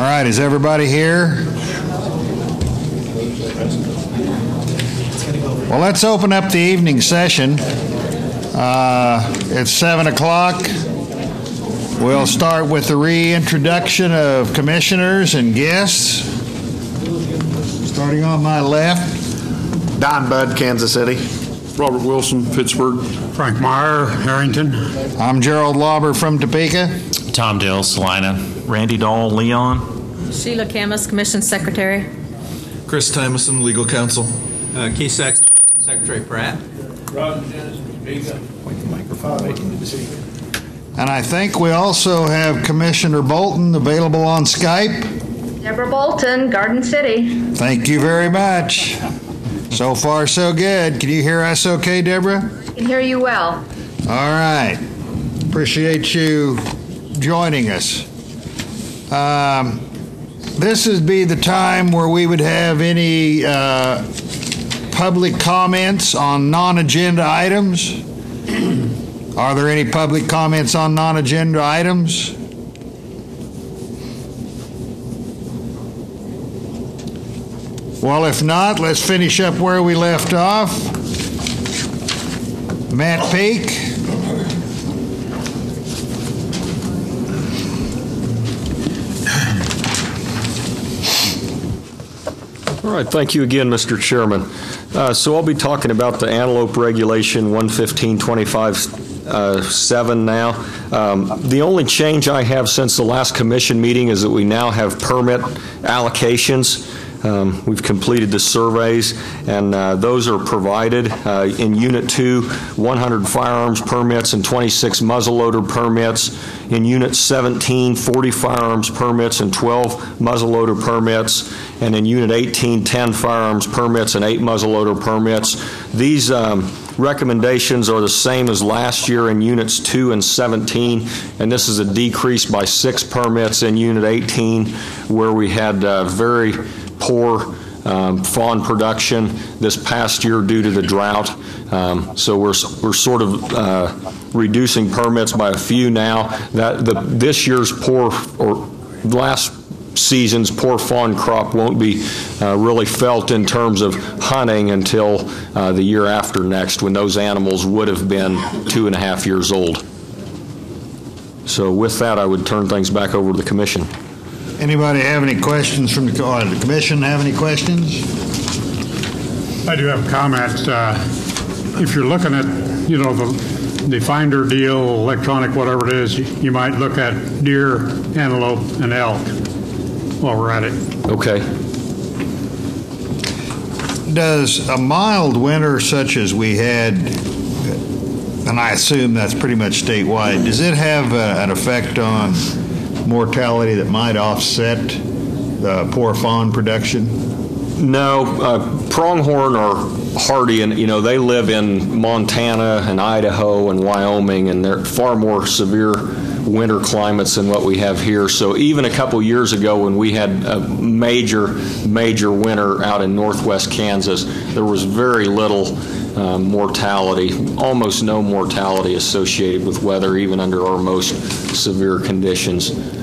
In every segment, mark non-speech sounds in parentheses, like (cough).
All right, is everybody here? Well, let's open up the evening session. Uh, It's 7 o'clock. We'll start with the reintroduction of commissioners and guests. Starting on my left, Don Budd, Kansas City. Robert Wilson, Pittsburg. Frank Meyer, Herington. I'm Gerald Lauber from Topeka. Tom Dill, Salina. Randy Doll, Leon. Sheila Kemmis, Commission Secretary. Chris Tymeson, legal counsel. Uh, Keith Sexson, Assistant Secretary Pratt. And I think we also have Commissioner Bolton available on Skype. Deborah Bolton, Garden City. Thank you very much. So far, so good. Can you hear us okay, Deborah? I can hear you well. All right. Appreciate you joining us. Um, this would be the time where we would have any uh, public comments on non agenda items. (clears throat) Are there any public comments on non agenda items? Well, if not, let's finish up where we left off. Matt Peek. All right, thank you again, Mr. Chairman. Uh, So I'll be talking about the antelope regulation 115.25.7 now. Um, The only change I have since the last commission meeting is that we now have permit allocations. Um, We've completed the surveys, and uh, those are provided. Uh, In Unit 2, 100 firearms permits and 26 muzzleloader permits. In Unit 17, 40 firearms permits and 12 muzzleloader permits. And in Unit 18, 10 firearms permits and 8 muzzleloader permits. These um, recommendations are the same as last year in Units 2 and 17, and this is a decrease by six permits in Unit 18, where we had uh, very poor um, fawn production this past year due to the drought. Um, So we're, we're sort of uh, reducing permits by a few now. That, the, this year's poor, or last season's poor fawn crop won't be uh, really felt in terms of hunting until uh, the year after next, when those animals would have been two and a half years old. So with that, I would turn things back over to the commission. Anybody have any questions from the, co- uh, the commission? Have any questions? I do have a comment. uh, If you're looking at, you know, the the finder deal, electronic, whatever it is, you- you might look at deer, antelope, and elk while we're at it. Okay. Does a mild winter such as we had, and I assume that's pretty much statewide, does it have uh, an effect on mortality that might offset the poor fawn production? No, uh, pronghorn are hardy, and you know they live in Montana and Idaho and Wyoming, and they're far more severe winter climates than what we have here. So even a couple years ago, when we had a major, major winter out in northwest Kansas, there was very little um, mortality, almost no mortality associated with weather, even under our most severe conditions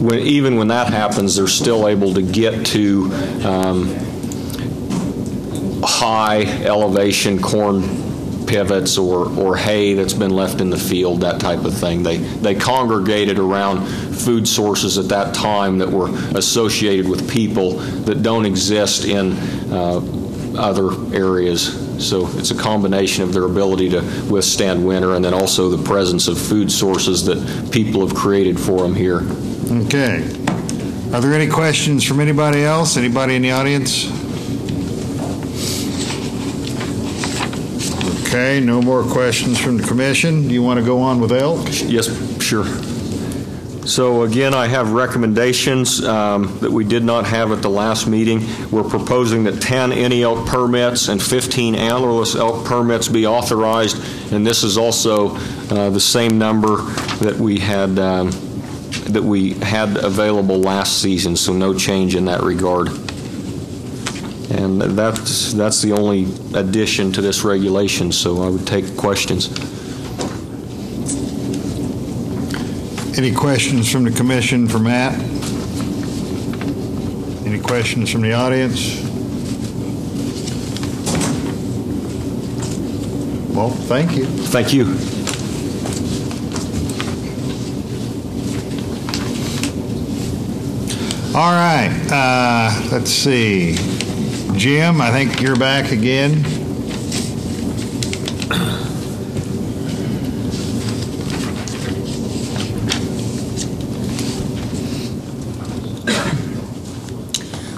when, even when that happens, they're still able to get to um, high elevation corn pivots or, or hay that's been left in the field, that type of thing. They, they congregated around food sources at that time that were associated with people that don't exist in uh, other areas. So it's a combination of their ability to withstand winter and then also the presence of food sources that people have created for them here. Okay. Are there any questions from anybody else? Anybody in the audience? Okay, no more questions from the commission. Do you want to go on with elk? Yes, sure. So again, I have recommendations um, that we did not have at the last meeting. We're proposing that 10 any elk permits and 15 antlerless elk permits be authorized, and this is also uh, the same number that we had um, that we had available last season, so no change in that regard. And that's that's the only addition to this regulation. So I would take questions. Any questions from the commission for Matt? Any questions from the audience? Well, thank you. Thank you. All right, uh, let's see. Jim, I think you're back again.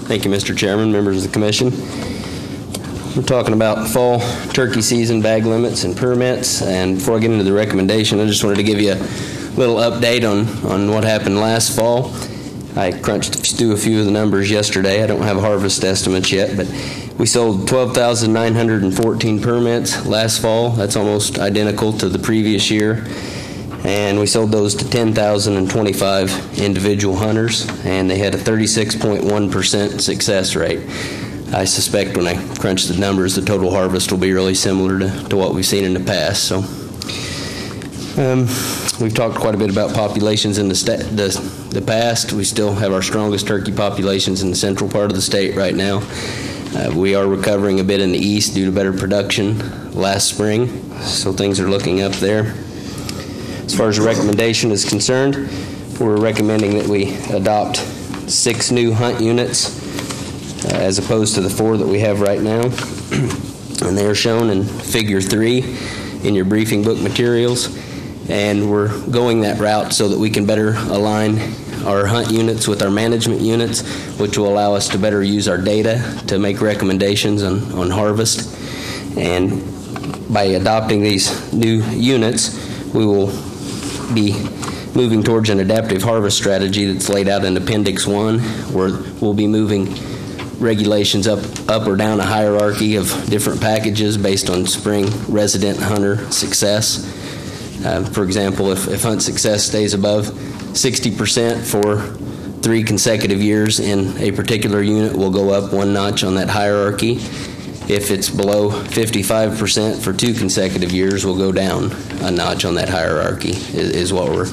Thank you, Mr. Chairman, members of the commission. We're talking about fall turkey season bag limits and permits, and before I get into the recommendation, I just wanted to give you a little update on, on what happened last fall. I crunched through a few of the numbers yesterday. I don't have harvest estimates yet, but we sold 12,914 permits last fall. That's almost identical to the previous year. And we sold those to 10,025 individual hunters, and they had a 36.1% success rate. I suspect when I crunch the numbers, the total harvest will be really similar to, to what we've seen in the past. So, um, we've talked quite a bit about populations in the, sta- the the past. We still have our strongest turkey populations in the central part of the state right now. Uh, we are recovering a bit in the east due to better production last spring, so things are looking up there. As far as the recommendation is concerned, we're recommending that we adopt six new hunt units uh, as opposed to the four that we have right now. (clears throat) and they are shown in Figure 3 in your briefing book materials. And we're going that route so that we can better align our hunt units with our management units, which will allow us to better use our data to make recommendations on, on harvest. And by adopting these new units, we will be moving towards an adaptive harvest strategy that's laid out in Appendix 1, where we'll be moving regulations up, up or down a hierarchy of different packages based on spring resident hunter success. Uh, for example, if, if hunt success stays above 60% for three consecutive years in a particular unit, we'll go up one notch on that hierarchy. If it's below 55% for two consecutive years, we'll go down a notch on that hierarchy, is, is what we're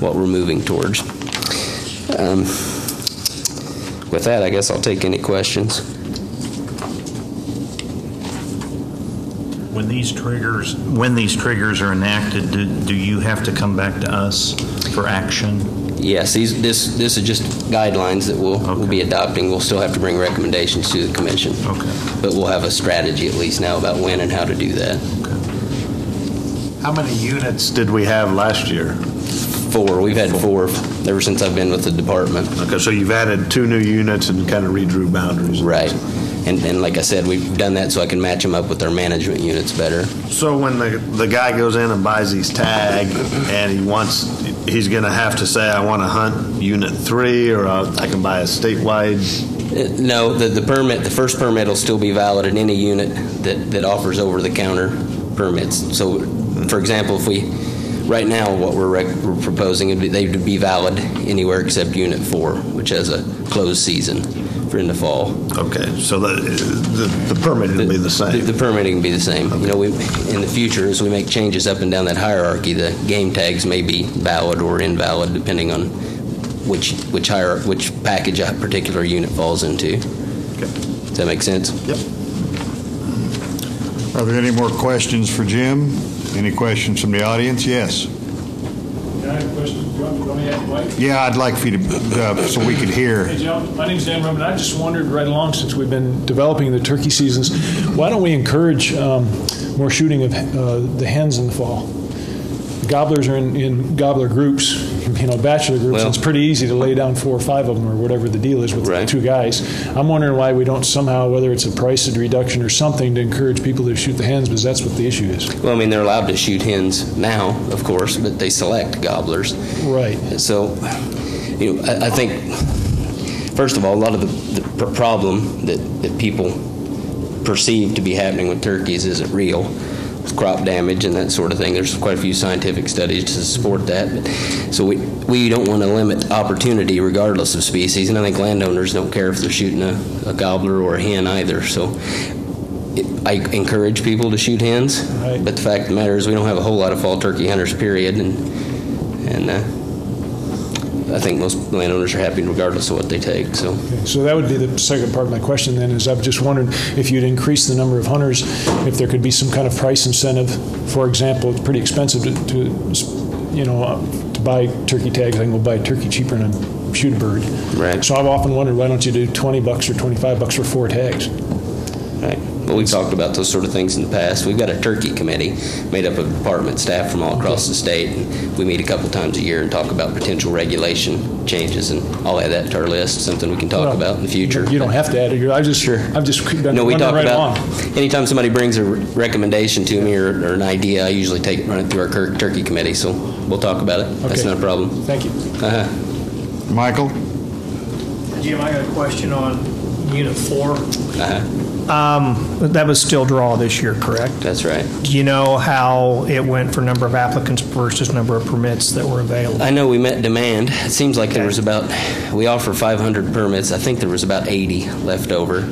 what we're moving towards. Um, with that, I guess I'll take any questions. These triggers, when these triggers are enacted, do, do you have to come back to us for action? Yes, these, this, this is just guidelines that we'll, we'll be adopting. We'll still have to bring recommendations to the commission. Okay. But we'll have a strategy at least now about when and how to do that. How many units did we have last year? Four, we've had four ever since I've been with the department. Okay, so you've added two new units and kind of redrew boundaries. Right. And, and like I said, we've done that so I can match them up with our management units better. So when the, the guy goes in and buys these tag and he wants, he's going to have to say, I want to hunt unit three or uh, I can buy a statewide. Uh, No, the, the permit, the first permit will still be valid in any unit that, that offers over-the-counter permits. So, for example, if we, right now, what we're, rec- we're proposing, they would be valid anywhere except Unit 4, which has a closed season for in the fall. Okay, so the, the, the permit will be the The, same. the permitting will be the same. You know, we, in the future, as we make changes up and down that hierarchy, the game tags may be valid or invalid depending on which, which higher, which package a particular unit falls into. Okay. Does that make sense? Yep. Are there any more questions for Jim? Any questions from the audience? Yes. Can I have a question? Do you want, do you want me to ask Mike? Yeah, I'd like for you to, uh, so we could hear. Hey, Joe, my name's Dan Roman. I just wondered right along since we've been developing the turkey seasons, why don't we encourage um, more shooting of uh, the hens in the fall? Gobblers are in, in gobbler groups, you know, bachelor groups. Well- it's pretty easy to lay down four or five of them or whatever the deal is with Right. two guys. I'm wondering why we don't somehow, whether it's a price reduction or something, to encourage people to shoot the hens, because that's what the issue is. Well, I mean, they're allowed to shoot hens now, of course, but they select gobblers. Right. So, you know, I, I think, first of all, a lot of the, the pr- problem that, that people perceive to be happening with turkeys isn't real. Crop damage and that sort of thing. There's quite a few scientific studies to support that. But, so we, we don't want to limit opportunity regardless of species, and I think landowners don't care if they're shooting a, a gobbler or a hen either. So it- I encourage people to shoot hens, Right. but the fact of the matter is we don't have a whole lot of fall turkey hunters, period, and and uh, I think most landowners are happy regardless of what they take, so. So that would be the second part of my question then, is I'm just wondering if you'd increase the number of hunters, if there could be some kind of price incentive. For example, it's pretty expensive to, to you know, uh, to buy turkey tags. I can go buy a turkey cheaper than shoot a bird. Right. So I've often wondered, why don't you do 20 bucks or 25 bucks for four tags? Right. Well, we've talked about those sort of things in the past. We've got a turkey committee made up of department staff from all across the state. And we meet a couple times a year and talk about potential regulation changes, and I'll add that to our list, something we can talk Well, about in the future. You don't have to add it. You're- I just, I've just been No, we talk right about, along. anytime somebody brings a recommendation to me or, or an idea, I usually take it, run it through our turkey committee, so we'll talk about it. That's Okay. not a problem. Thank you. Uh-huh. Michael? Jim, I got a question on Unit 4. Uh-huh. Um, That was still draw this year, correct? That's right. Do you know how it went for number of applicants versus number of permits that were available? I know we met demand. It seems like there was about, we offer 500 permits. I think there was about 80 left over.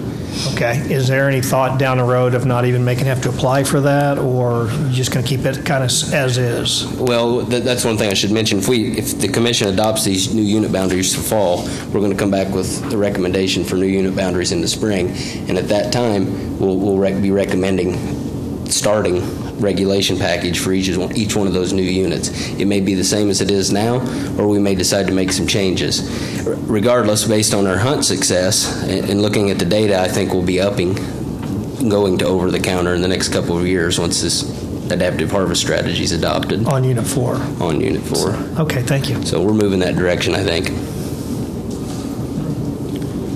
Okay, is there any thought down the road of not even making have to apply for that, or just going to keep it kind of as is? Well, th- that's one thing I should mention. If we, if the commission adopts these new unit boundaries for fall, we're going to come back with the recommendation for new unit boundaries in the spring. And at that time, we'll, we'll rec- be recommending starting regulation package for each, one- each one of those new units. It may be the same as it is now, or we may decide to make some changes. R- Regardless, based on our hunt success and, and looking at the data, I think we'll be upping, going to over the counter in the next couple of years once this adaptive harvest strategy is adopted. On Unit 4? On Unit 4. Okay, thank you. So we're moving that direction, I think.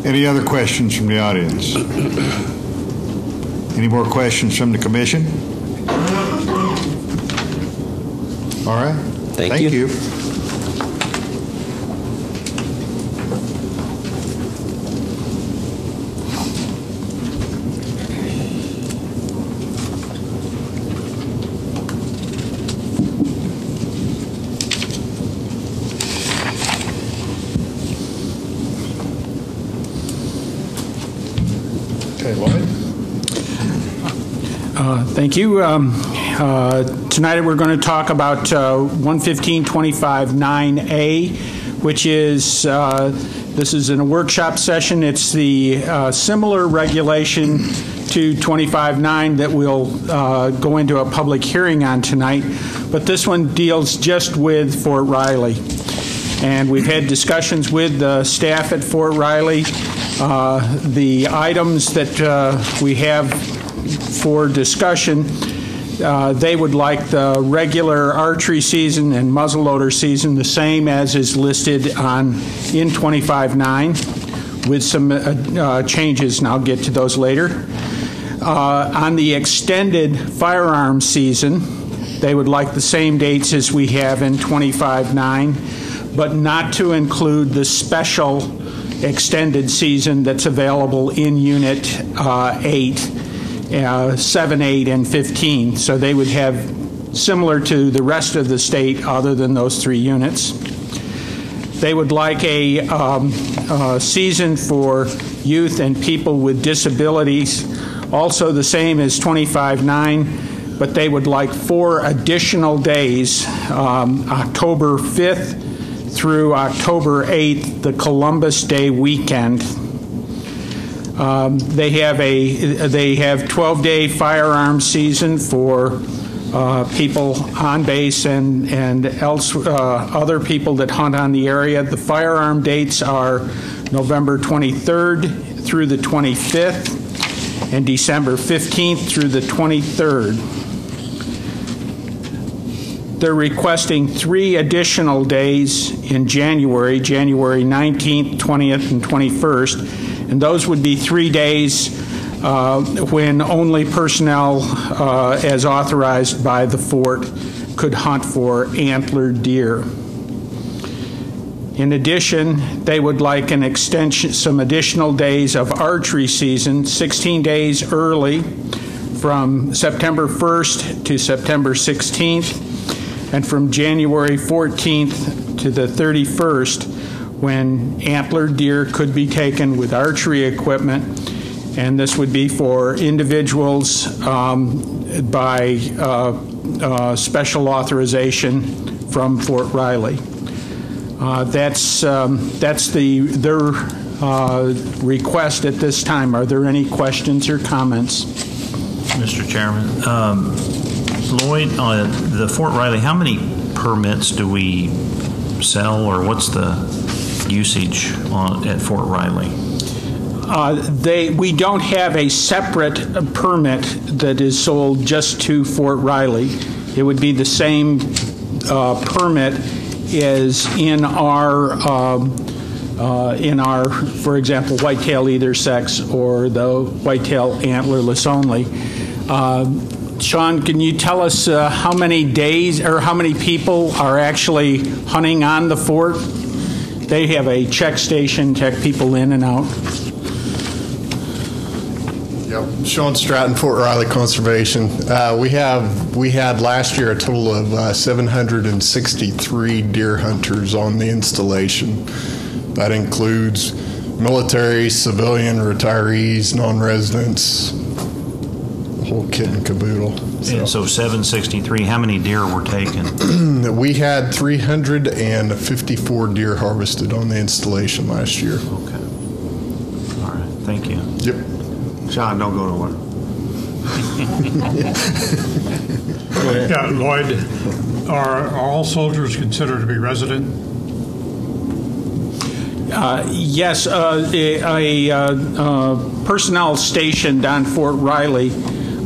Any other questions from the audience? Any more questions from the commission? All right. Thank you. you. Okay, Lloyd? Uh, Thank you. Um, uh, Tonight, we're going to talk about uh, 115.25.9A, which is, uh, this is in a workshop session. It's the uh, similar regulation to 25.9 that we'll uh, go into a public hearing on tonight, but this one deals just with Fort Riley. And we've had discussions with the staff at Fort Riley. Uh, The items that uh, we have for discussion, uh, they would like the regular archery season and muzzleloader season the same as is listed on, in 25.9, with some uh, uh, changes, and I'll get to those later. Uh, On the extended firearms season, they would like the same dates as we have in 25.9, but not to include the special extended season that's available in Unit uh, 8, uh, 7, 8, and 15. So they would have similar to the rest of the state other than those three units. They would like a um, uh, season for youth and people with disabilities, also the same as 25-9, but they would like four additional days, um, October 5th through October 8th, the Columbus Day weekend. Um, They have a, they have 12-day firearms season for uh, people on base and, and else, uh, other people that hunt on the area. The firearm dates are November 23rd through the 25th and December 15th through the 23rd. They're requesting three additional days in January, January 19th, 20th, and 21st. And those would be three days uh, when only personnel, uh, as authorized by the fort, could hunt for antlered deer. In addition, they would like an extension, some additional days of archery season, 16 days early from September 1st to September 16th, and from January 14th to the 31st, when antlered deer could be taken with archery equipment. And this would be for individuals um, by uh, uh, special authorization from Fort Riley. Uh, That's, um, that's the, their uh, request at this time. Are there any questions or comments? Mr. Chairman, um, Lloyd, uh, the Fort Riley, how many permits do we sell, or what's the usage on, at Fort Riley? Uh, They, we don't have a separate permit that is sold just to Fort Riley. It would be the same uh, permit as in our, um, uh, in our, for example, whitetail either sex or the whitetail antlerless only. Uh, Sean, can you tell us uh, how many days or how many people are actually hunting on the fort? They have a check station, check people in and out. Yep. Sean Stratton, Fort Riley Conservation. Uh, we have we had last year a total of uh, 763 deer hunters on the installation. That includes military, civilian, retirees, non-residents, whole kit and caboodle. And so 763, how many deer were taken? (clears throat) we had 354 deer harvested on the installation last year. Okay. All right, thank you. Yep. Sean, don't go to nowhere. (laughs) Yeah, Lloyd, are, are all soldiers considered to be resident? Uh, Yes, uh, a a, uh, uh, personnel stationed on Fort Riley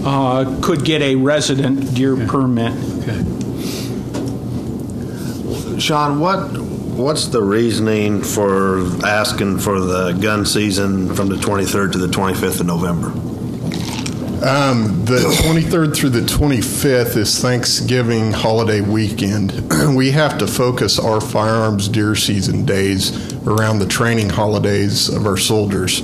uh, could get a resident deer permit. Okay. Sean, what what's the reasoning for asking for the gun season from the 23rd to the 25th of November? Um, the 23rd through the 25th is Thanksgiving holiday weekend. (clears throat) we have to focus our firearms deer season days around the training holidays of our soldiers.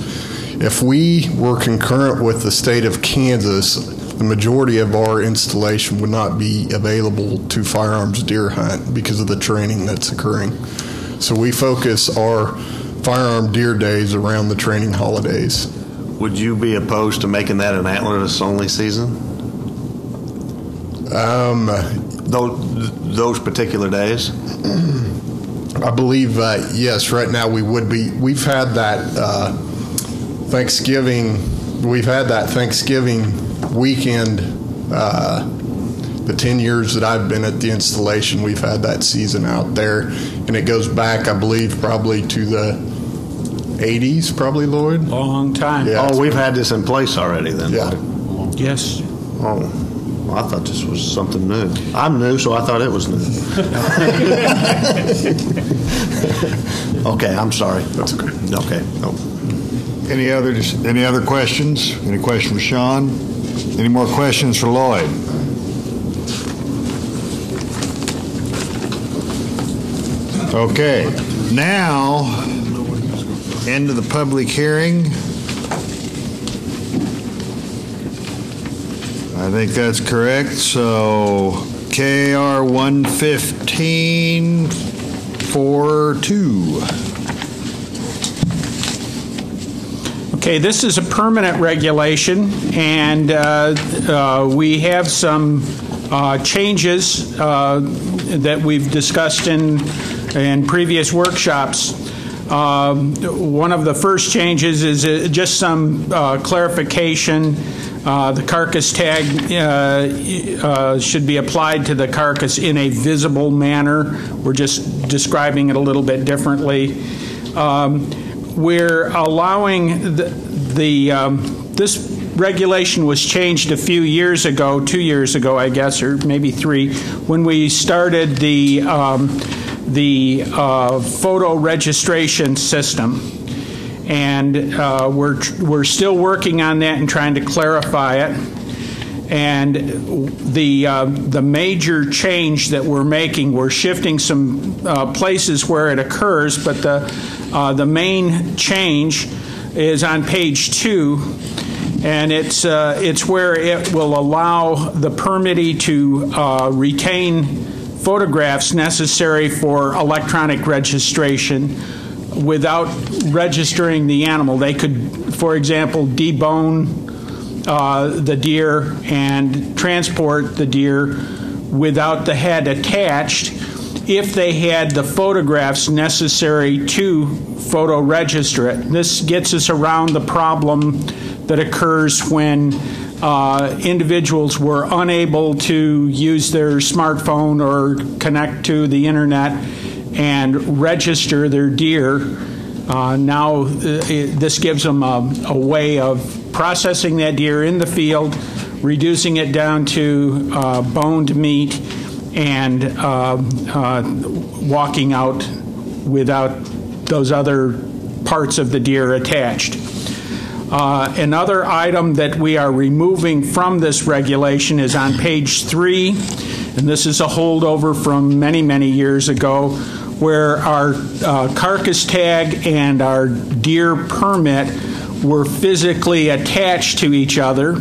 If we were concurrent with the state of Kansas, the majority of our installation would not be available to firearms deer hunt because of the training that's occurring. So we focus our firearm deer days around the training holidays. Would you be opposed to making that an antlerless only season? Um, those, those particular days? (clears throat) I believe, uh, yes, right now we would be. We've had that uh, Thanksgiving, we've had that Thanksgiving weekend. Uh, the 10 years that I've been at the installation, we've had that season out there. And it goes back, I believe, probably to the 80s, probably, Lloyd? Long time. Yeah. oh, we've had this in place already then? Yeah. Yes. Oh, well, I thought this was something new. I'm new, so I thought it was new. (laughs) (laughs) okay, I'm sorry. That's okay. Okay. No. Any other, any other questions? Any question for Sean? Any more questions for Lloyd? Okay, now, end of the public hearing. I think that's correct, so KR 115 42. Okay, this is a permanent regulation, and uh, uh, we have some uh, changes uh, that we've discussed in, in previous workshops. Um, One of the first changes is just some uh, clarification. Uh, The carcass tag uh, should be applied to the carcass in a visible manner. We're just describing it a little bit differently. Um, we're allowing the, the um, this regulation was changed a few years ago, two years ago, I guess, or maybe three, when we started the um, the uh, photo registration system, and uh, we're we're still working on that and trying to clarify it. And the uh, the major change that we're making, we're shifting some uh, places where it occurs, but the uh, the main change is on page two, and it's uh, it's where it will allow the permittee to uh, retain photographs necessary for electronic registration without registering the animal. They could, for example, debone uh, the deer and transport the deer without the head attached if they had the photographs necessary to photo register it. This gets us around the problem that occurs when uh, individuals were unable to use their smartphone or connect to the internet and register their deer. Uh, now, uh, it, this gives them a, a, way of processing that deer in the field, reducing it down to uh, boned meat, and uh, uh, walking out without those other parts of the deer attached. Uh, another item that we are removing from this regulation is on page three, and this is a holdover from many, many years ago, where our uh, carcass tag and our deer permit were physically attached to each other.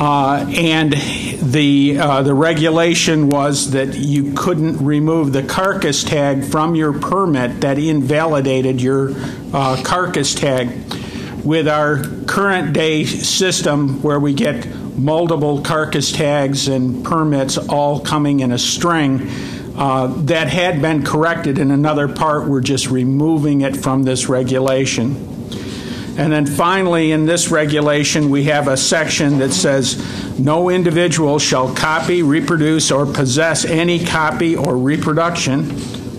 Uh, and the uh, the regulation was that you couldn't remove the carcass tag from your permit that invalidated your uh, carcass tag with our current day system where we get multiple carcass tags and permits all coming in a string, uh, that had been corrected in another part. We're just removing it from this regulation. And then finally, in this regulation, we have a section that says no individual shall copy, reproduce, or possess any copy or reproduction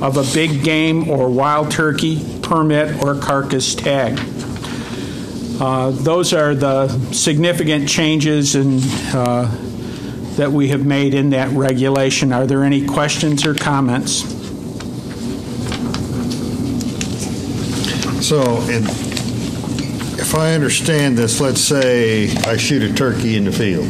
of a big game or wild turkey permit or carcass tag. Uh, those are the significant changes in, uh, that we have made in that regulation. Are there any questions or comments? So, if I understand this, let's say I shoot a turkey in the field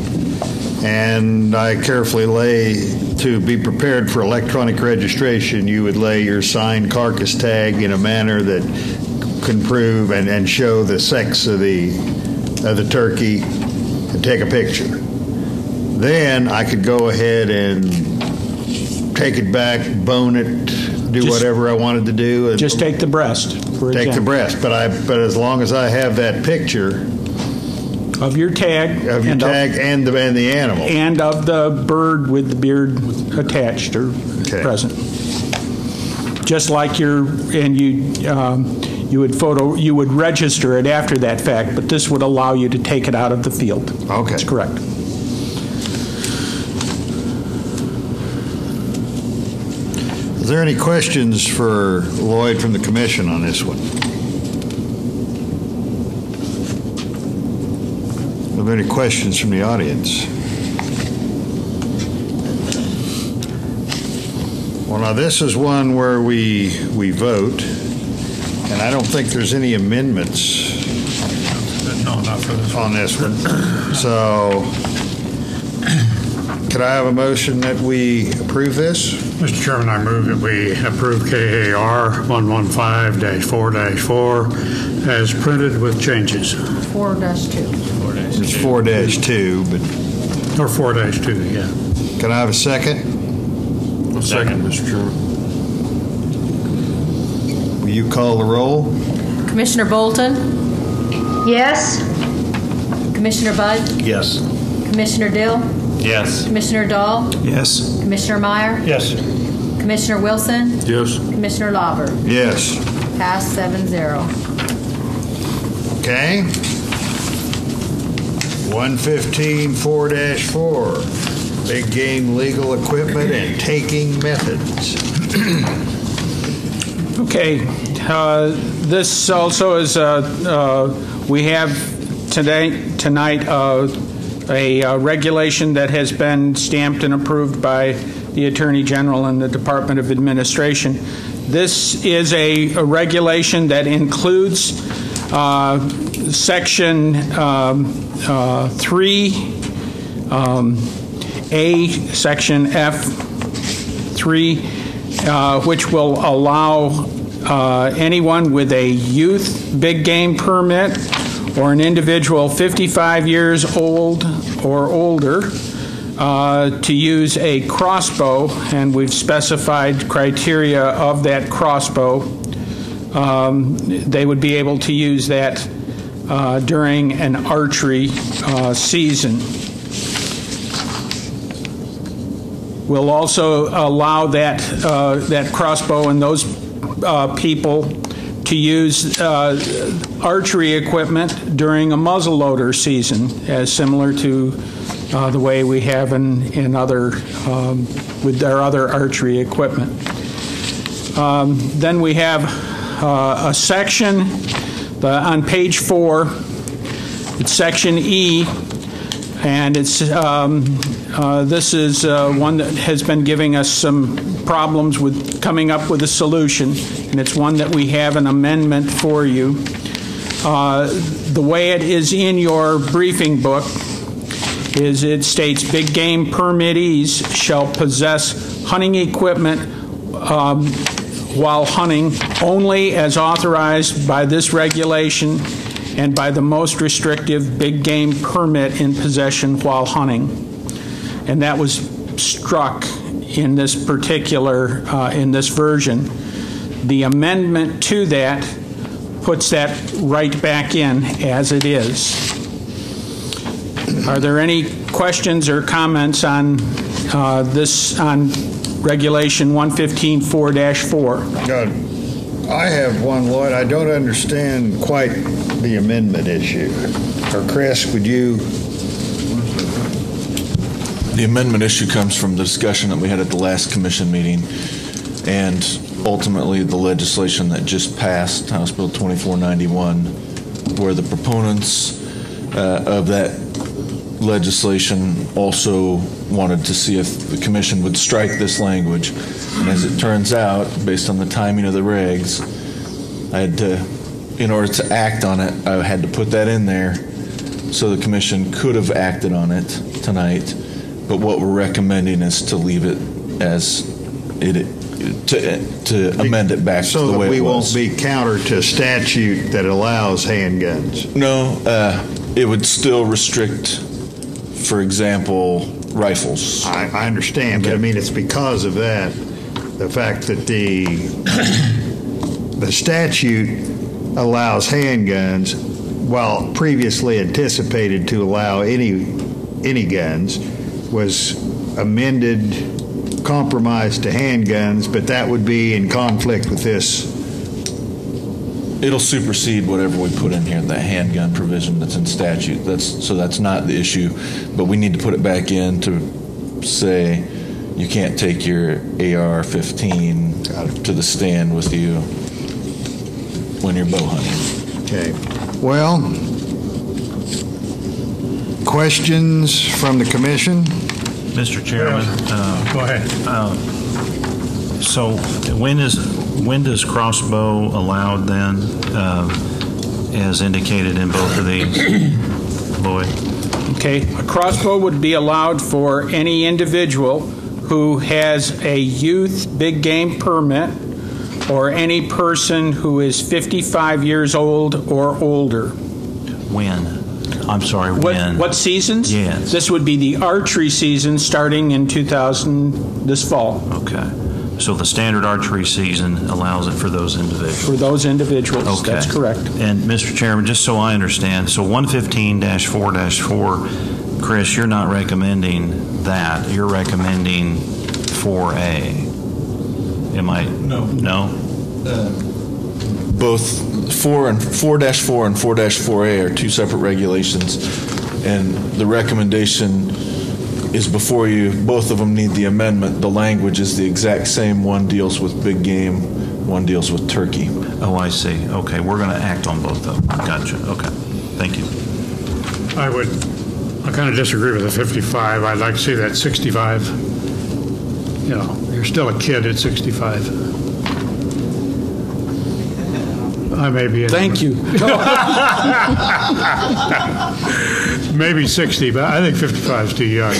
and I carefully lay to be prepared for electronic registration, you would lay your signed carcass tag in a manner that can prove and, and show the sex of the of the turkey and take a picture. Then I could go ahead and take it back, bone it, do Just- whatever I wanted to do. Just take the breast, take the breast, but I but as long as I have that picture Of your tag. of your and tag and the and the animal. And of the bird with the beard attached or present. Just like your, and you, um, you would photo, you would register it after that fact, but this would allow you to take it out of the field. Okay. That's correct. Is there any questions for Lloyd from the commission on this one? Are there any questions from the audience? Well, now this is one where we, we vote, and I don't think there's any amendments No, not for this. on this one. So, could I have a motion that we approve this? Mr. Chairman, I move that we approve KAR 115-4-4 as printed with changes. Four dash two. It's four dash two, but. Or four dash two, yeah. Can I have a second? A Second, Mr. Chairman. Will you call the roll? Commissioner Bolton? Yes. Commissioner Budd? Yes. Commissioner Dill? Yes. Commissioner Doll? Yes. Commissioner Meyer? Yes. Commissioner Wilson? Yes. Commissioner Lauber? Yes. Pass seven zero. Okay. 115 4 4. Big game legal equipment and taking methods. (clears throat) Okay, uh, this also is, uh, uh, we have today, tonight, uh, a uh, regulation that has been stamped and approved by the Attorney General and the Department of Administration. This is a a regulation that includes uh, Section um, uh, 3, um, A, Section F, 3, uh, which will allow uh, anyone with a youth big game permit or an individual 55 years old or older uh, to use a crossbow, and we've specified criteria of that crossbow. Um, They would be able to use that uh, during an archery uh, season. We'll also allow that, uh, that crossbow and those uh, people to use uh, archery equipment during a muzzleloader season, as similar to uh, the way we have in, in other, um, with our other archery equipment. Um, Then we have uh, a section the- on page four, it's section E, and it's, um, uh, this is uh, one that has been giving us some problems with coming up with a solution, and it's one that we have an amendment for you. Uh, The way it is in your briefing book is it states, "Big game permittees shall possess hunting equipment um, while hunting only as authorized by this regulation and by the most restrictive big game permit in possession while hunting. And that was struck in this particular, uh, in this version. The amendment to that puts that right back in as it is. Are there any questions or comments on uh, this, on Regulation 115-4-4? I have one, Lloyd. I don't understand quite the amendment issue. Or Chris, would you? The amendment issue comes from the discussion that we had at the last commission meeting and ultimately the legislation that just passed, House Bill 2491, where the proponents uh, of that legislation also wanted to see if the commission would strike this language. And as it turns out, based on the timing of the regs, I had to, in order to act on it, I had to put that in there so the commission could have acted on it tonight. But what we're recommending is to leave it as it, to, to amend it back to So the that way we it won't be counter to statute that allows handguns. No, uh, it would still restrict, for example, rifles. I, I understand, but I mean, it's because of that, the fact that the, the statute allows handguns, while previously anticipated to allow any, any guns, was amended, compromised to handguns, but that would be in conflict with this. It'll supersede whatever we put in here, that handgun provision that's in statute. That's, so that's not the issue, but we need to put it back in to say you can't take your AR-15 to the stand with you when you're bow hunting. Okay. Well, questions from the commission? Mr. Chairman. uh, Go ahead. uh, So when is, when does crossbow allowed then, uh, as indicated in both of these? Lloyd? Okay, a crossbow would be allowed for any individual who has a youth big game permit or any person who is 55 years old or older. When? I'm sorry, What, when? what seasons? Yes. This would be the archery season starting in 2000, this fall, Okay. So the standard archery season allows it for those individuals? for those individuals. Okay. That's correct. And Mr. Chairman, just so I understand, so 115-4-4, Chris, you're not recommending that. You're recommending 4A. Am I? No. No? Uh, both four and four dash four and four dash four A are two separate regulations, and the recommendation is before you. Both of them need the amendment. The language is the exact same. One deals with big game, one deals with turkey. Oh, I see. Okay, we're going to act on both of them. Gotcha. Okay. Thank you. I would, I kind of disagree with the 55. I'd like to see that 65. You know, you're still a kid at 65. I may be. in- Thank you. (laughs) Maybe 60, but I think 55 is too young.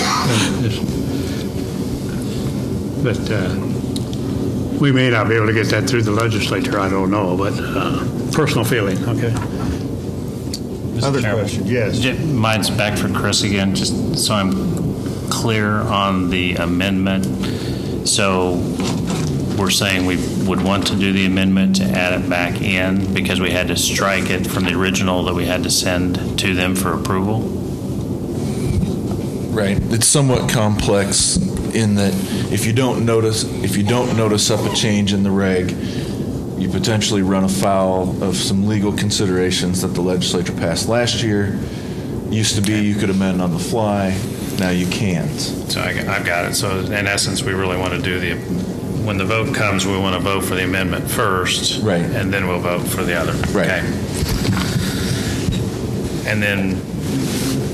But uh, we may not be able to get that through the legislature, I don't know, but uh, personal feeling, okay? Other Chairman. questions? Yes. J- Mine's back for Chris again, just so I'm clear on the amendment. So we're saying we would want to do the amendment to add it back in because we had to strike it from the original that we had to send to them for approval? Right. It's somewhat complex in that if you don't notice, if you don't notice up a change in the reg, you potentially run afoul of some legal considerations that the legislature passed last year. Used to be you could amend on the fly, now you can't. So I, I've got it. So in essence, we really want to do the, when the vote comes, we want to vote for the amendment first. Right. And then we'll vote for the other. Right. Okay. And then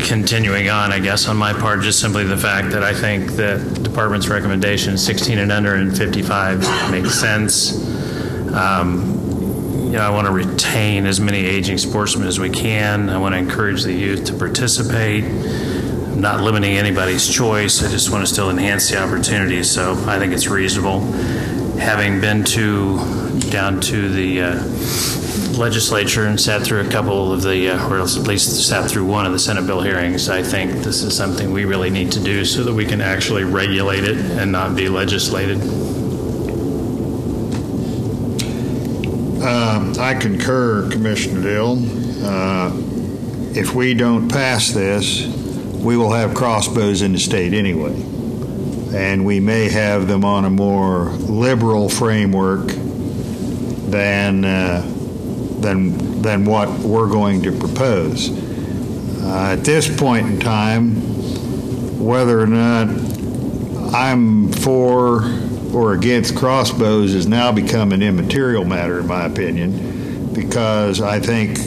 continuing on, I guess, on my part, just simply the fact that I think that department's recommendation, 16 and under and 55 makes sense. Um, you know, I want to retain as many aging sportsmen as we can. I want to encourage the youth to participate. Not limiting anybody's choice. I just want to still enhance the opportunities. So I think it's reasonable. Having been to down to the uh, legislature and sat through a couple of the, uh, or at least sat through one of the Senate bill hearings, I think this is something we really need to do so that we can actually regulate it and not be legislated. Um, I concur, Commissioner Dill. Uh, If we don't pass this, we will have crossbows in the state anyway. And we may have them on a more liberal framework than, uh, than, than what we're going to propose. Uh, At this point in time, whether or not I'm for or against crossbows has now become an immaterial matter, in my opinion, because I think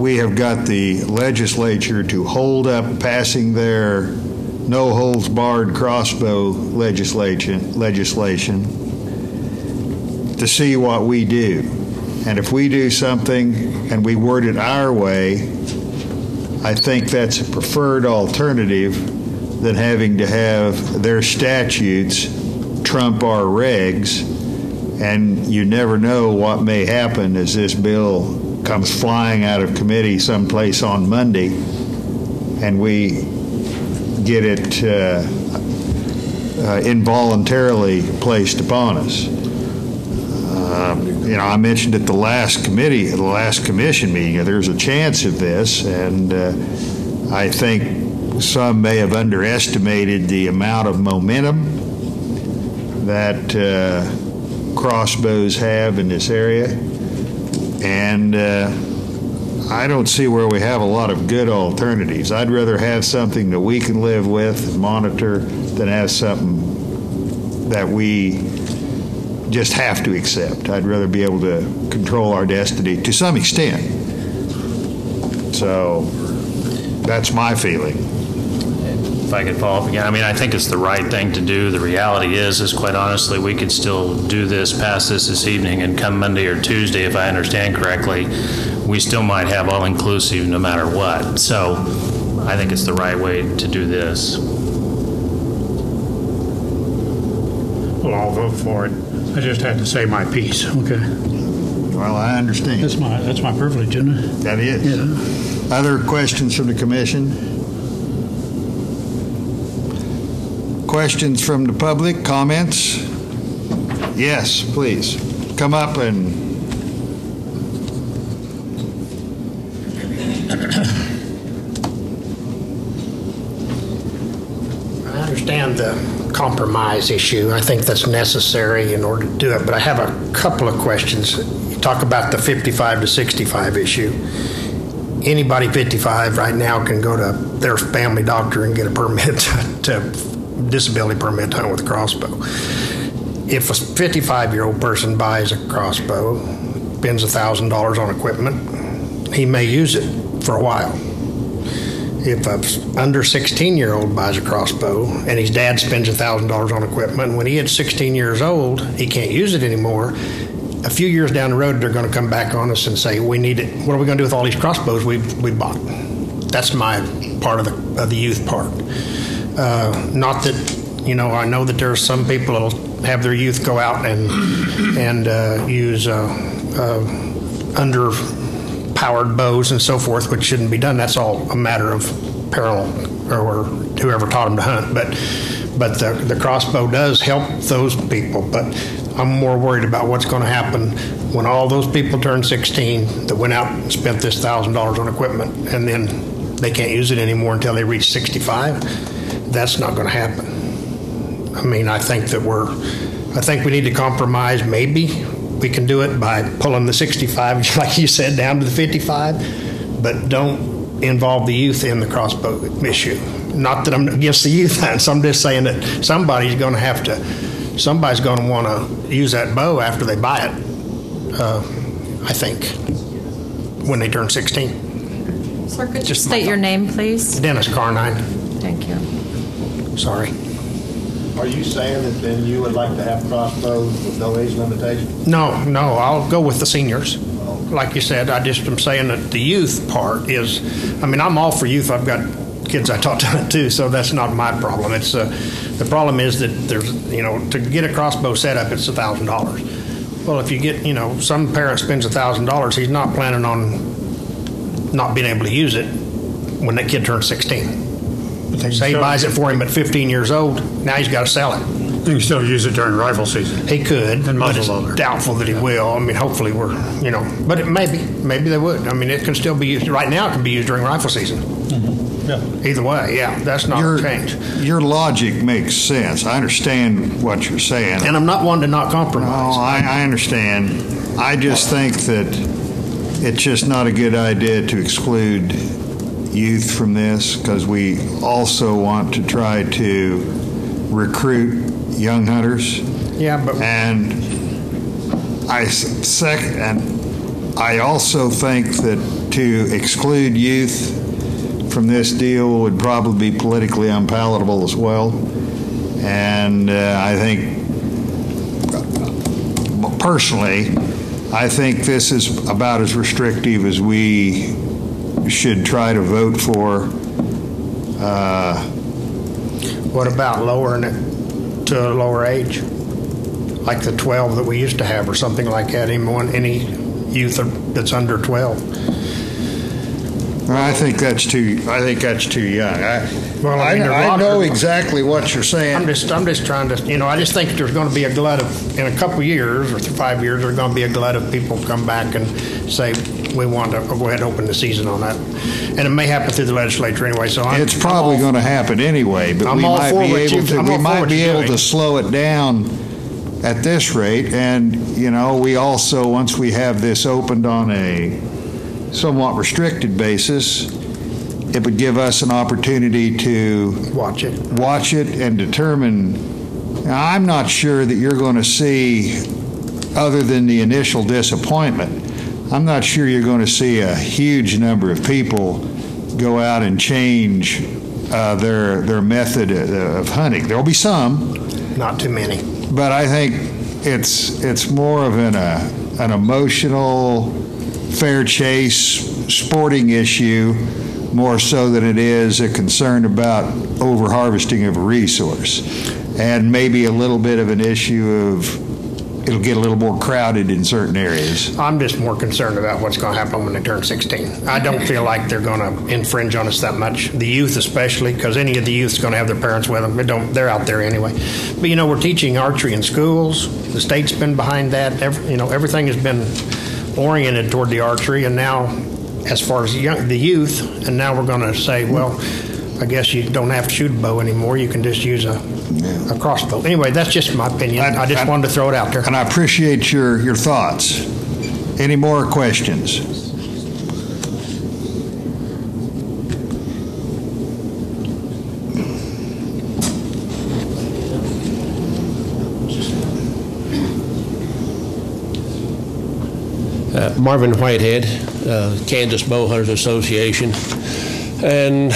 we have got the legislature to hold up passing their no holds barred crossbow legislation legislation to see what we do. And if we do something and we word it our way, I think that's a preferred alternative than having to have their statutes trump our regs. And you never know what may happen as this bill comes flying out of committee someplace on Monday and we get it uh, uh, involuntarily placed upon us. Um, you know, I mentioned at the last committee, the last commission meeting, there's a chance of this, and uh, I think some may have underestimated the amount of momentum that uh, crossbows have in this area, and uh, I don't see where we have a lot of good alternatives. I'd rather have something that we can live with and monitor than have something that we just have to accept. I'd rather be able to control our destiny to some extent. So that's my feeling. If I could follow up again, I mean, I think it's the right thing to do. The reality is, is quite honestly, we could still do this, pass this this evening, and come Monday or Tuesday, if I understand correctly, we still might have all-inclusive no matter what. So I think it's the right way to do this. Well, I'll vote for it. I just had to say my piece, okay? Well, I understand. That's my, that's my privilege, isn't it? That is. Yeah. Other questions from the commission? Questions from the public? Comments? Yes, please. Come up and I understand the compromise issue. I think that's necessary in order to do it, but I have a couple of questions. You talk about the 55 to 65 issue. Anybody 55 right now can go to their family doctor and get a permit (laughs) to, disability permit to hunt with a crossbow. If a 55 year old person buys a crossbow, spends $1,000 on equipment, he may use it for a while. If a under 16 year old buys a crossbow and his dad spends $1000 on equipment when he hits 16 years old he can't use it anymore. A few years down the road they're going to come back on us and say we need it. What are we going to do with all these crossbows we we bought? That's my part of the of the youth part uh, not that you know i know that there are some people that'll have their youth go out and and uh, use uh, uh, under powered bows and so forth, which shouldn't be done. That's all a matter of peril or whoever taught them to hunt. But but the, the crossbow does help those people. But I'm more worried about what's going to happen when all those people turn 16 that went out and spent this thousand dollars on equipment, and then they can't use it anymore until they reach 65. That's not going to happen. I mean, I think that we're, I think we need to compromise. Maybe we can do it by pulling the 65, (laughs) like you said, down to the 55, but don't involve the youth in the crossbow issue. Not that I'm against the youth, so (laughs) I'm just saying that somebody's going to have to, somebody's going to want to use that bow after they buy it, uh, I think, when they turn 16. Sir, could you Just state your name, please? Dennis Carnine. Thank you. Sorry. Are you saying that then you would like to have crossbows with no age limitation? No, no, I'll go with the seniors. Like you said, I just am saying that the youth part is, I mean, I'm all for youth. I've got kids I talk (laughs) to too, so that's not my problem. It's uh, the problem is that there's, you know, to get a crossbow set up, it's a thousand dollars. Well, if you get, you know, some parent spends a thousand dollars, he's not planning on not being able to use it when that kid turns 16. Say he buys it for him at 15 years old, now he's got to sell it. You can still use it during rifle season. He could, And but it's muzzleloader. doubtful that he will. I mean, hopefully we're, you know, but it maybe, maybe they would. I mean, it can still be used, right now it can be used during rifle season. Mm-hmm. Yeah. Either way, yeah, that's not Your, a change. your logic makes sense. I understand what you're saying. And I'm not one to not compromise. No, I, I understand. I just think that it's just not a good idea to exclude youth from this because we also want to try to recruit young hunters. Yeah, but And I s- second, and I also think that to exclude youth from this deal would probably be politically unpalatable as well. And uh, I think personally, I think this is about as restrictive as we should try to vote for. Uh, What about lowering it to a lower age? Like the 12 that we used to have or something like that? Anyone, any youth that's under 12? I think that's too. I think that's too young. I, Well, I I, mean, I know exactly what you're saying. I'm just, I'm just trying to, you know, I just think there's going to be a glut of, in a couple of years or five years, there's going to be a glut of people come back and say, we want to go ahead and open the season on that. And it may happen through the legislature anyway, so I'm. It's probably going to happen anyway, but I'm we might be able to. We might be able to slow it down at this rate, and you know, we also once we have this opened on a somewhat restricted basis, it would give us an opportunity to watch it, watch it, and determine. Now, I'm not sure that you're going to see, other than the initial disappointment, I'm not sure you're going to see a huge number of people go out and change uh, their their method of hunting. There'll be some, not too many. but I think it's it's more of an uh, an emotional, fair chase, sporting issue, more so than it is a concern about over harvesting of a resource, and maybe a little bit of an issue of it'll get a little more crowded in certain areas. I'm just more concerned about what's going to happen when they turn 16. I don't feel like they're going to infringe on us that much. The youth, especially, because any of the youth's going to have their parents with them. They don't. They're out there anyway. But you know, we're teaching archery in schools. The state's been behind that. Every, you know, everything has been oriented toward the archery, and now, as far as young, the youth, and now we're going to say, well. I guess you don't have to shoot a bow anymore. You can just use a, a crossbow. Anyway, that's just my opinion. I, just wanted to throw it out there. And I appreciate your your thoughts. Any more questions? Uh, Marvin Whitehead, uh, Kansas Bowhunters Association. And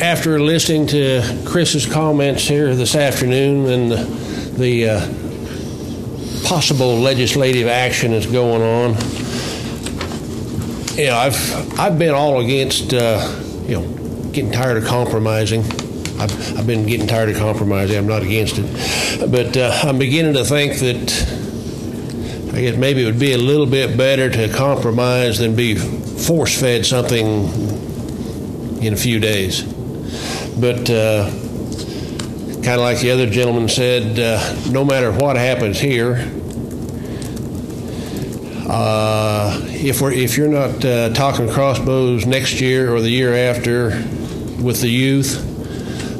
after listening to Chris's comments here this afternoon and the, the uh, possible legislative action that's going on, you know, I've I've been all against uh, you know getting tired of compromising. I've, I've been getting tired of compromising. I'm not against it, but uh, I'm beginning to think that I guess maybe it would be a little bit better to compromise than be force fed something in a few days. But uh, kind of like the other gentleman said, uh, no matter what happens here, uh, if we're if you're not uh, talking crossbows next year or the year after with the youth,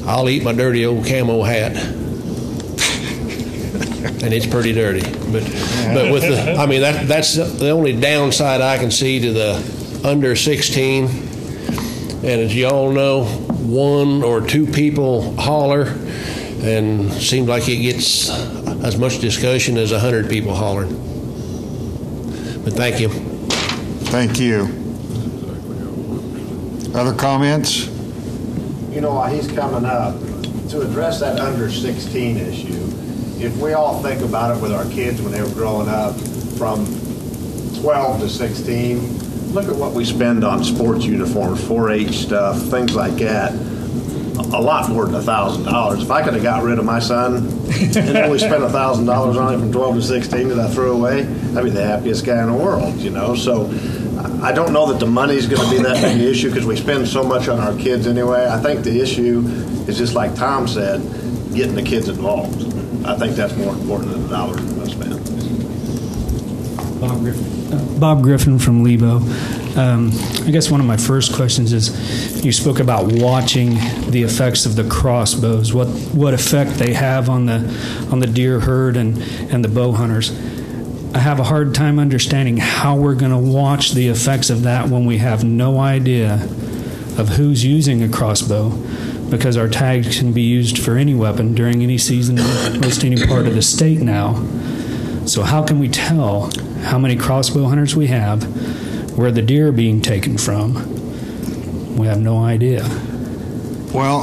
I'll eat my dirty old camo hat. And it's pretty dirty. But but with the, I mean that that's the only downside I can see to the under 16. And as you all know, one or two people holler, and seems like it gets as much discussion as a hundred people hollering. But thank you. Thank you. Other comments? You know, while he's coming up, to address that under 16 issue, if we all think about it with our kids when they were growing up, from 12 to 16, look at what we spend on sports uniforms, 4-H stuff, things like that. A lot more than a thousand dollars. If I could have got rid of my son and only spent a thousand dollars on him from 12 to 16 that I threw away, I'd be the happiest guy in the world, you know. So I don't know that the money's going to be that big issue because we spend so much on our kids anyway. I think the issue is just like Tom said, getting the kids involved. I think that's more important than the dollars we're going to spend. Bob Griffin. Uh, Bob Griffin from Lebo. Um, I guess one of my first questions is you spoke about watching the effects of the crossbows, what what effect they have on the on the deer herd and, and the bow hunters. I have a hard time understanding how we're going to watch the effects of that when we have no idea of who's using a crossbow because our tags can be used for any weapon during any season, most any part of the state now. So, how can we tell how many crossbow hunters we have, where the deer are being taken from? We have no idea. Well,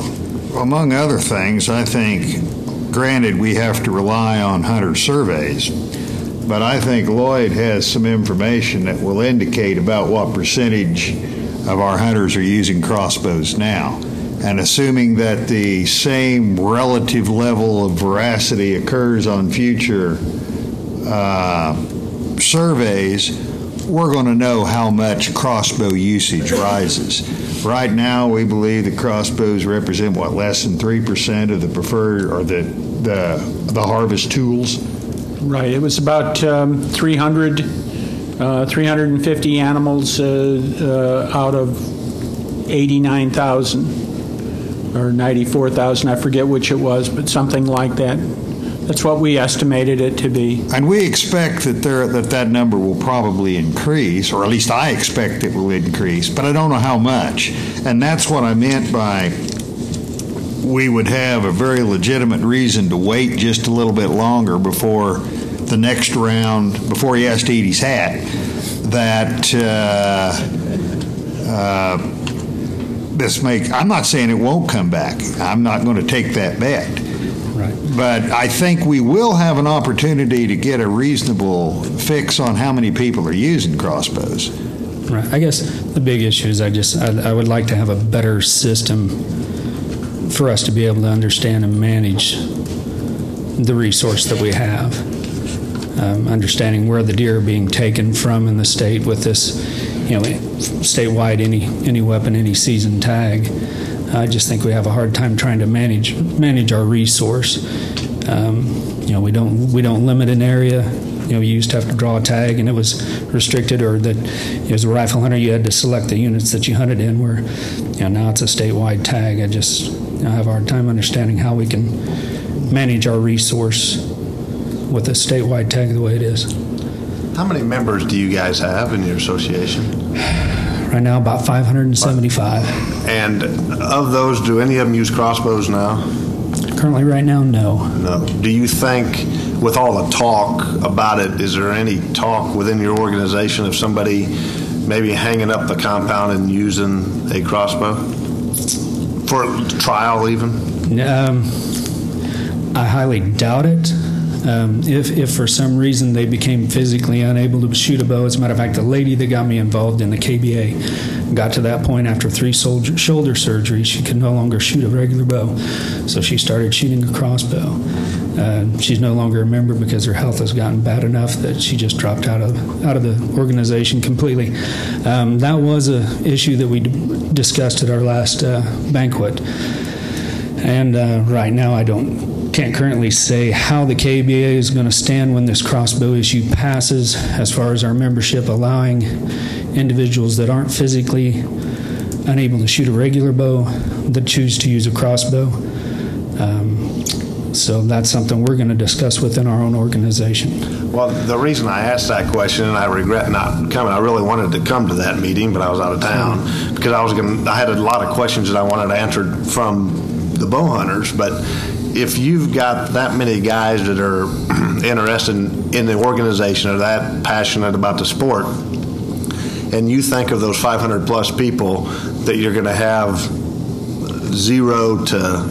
among other things, I think, granted, we have to rely on hunter surveys, but I think Lloyd has some information that will indicate about what percentage of our hunters are using crossbows now. And assuming that the same relative level of veracity occurs on future uh, surveys, we're going to know how much crossbow usage rises. Right now, we believe that crossbows represent what less than three percent of the preferred or the the the harvest tools. Right. It was about um, 300, uh, 350 animals uh, uh, out of 89,000 or 94,000. I forget which it was, but something like that. That's what we estimated it to be. And we expect that there that that number will probably increase, or at least I expect it will increase, but I don't know how much. And that's what I meant by we would have a very legitimate reason to wait just a little bit longer before the next round, before he has to eat his hat, that uh, uh, this make. I'm not saying it won't come back. I'm not going to take that bet. Right. But I think we will have an opportunity to get a reasonable fix on how many people are using crossbows. Right. I guess the big issue is I just I, I would like to have a better system for us to be able to understand and manage the resource that we have. Um, understanding where the deer are being taken from in the state with this, you know, statewide any any weapon, any season tag. I just think we have a hard time trying to manage manage our resource. Um, you know, we don't we don't limit an area. You know, you used to have to draw a tag, and it was restricted, or that as a rifle hunter, you had to select the units that you hunted in. Where you know now it's a statewide tag. I just I have a hard time understanding how we can manage our resource with a statewide tag the way it is. How many members do you guys have in your association? Right now, about 575. And of those, do any of them use crossbows now? Currently, right now, no. No. Do you think, with all the talk about it, is there any talk within your organization of somebody maybe hanging up the compound and using a crossbow for trial, even? Um, I highly doubt it. Um, if, if for some reason they became physically unable to shoot a bow, as a matter of fact, the lady that got me involved in the KBA got to that point after three soldier, shoulder surgeries. She could no longer shoot a regular bow, so she started shooting a crossbow. Uh, she's no longer a member because her health has gotten bad enough that she just dropped out of out of the organization completely. Um, that was a issue that we d- discussed at our last uh, banquet, and uh, right now I don't can't currently say how the KBA is going to stand when this crossbow issue passes, as far as our membership allowing individuals that aren't physically unable to shoot a regular bow that choose to use a crossbow. Um, So that's something we're going to discuss within our own organization. Well, the reason I asked that question, and I regret not coming, I really wanted to come to that meeting, but I was out of town because I was going. I had a lot of questions that I wanted answered from the bow hunters. But if you've got that many guys that are (clears throat) interested in, in the organization or that passionate about the sport, and you think of those 500 plus people that you're going to have zero to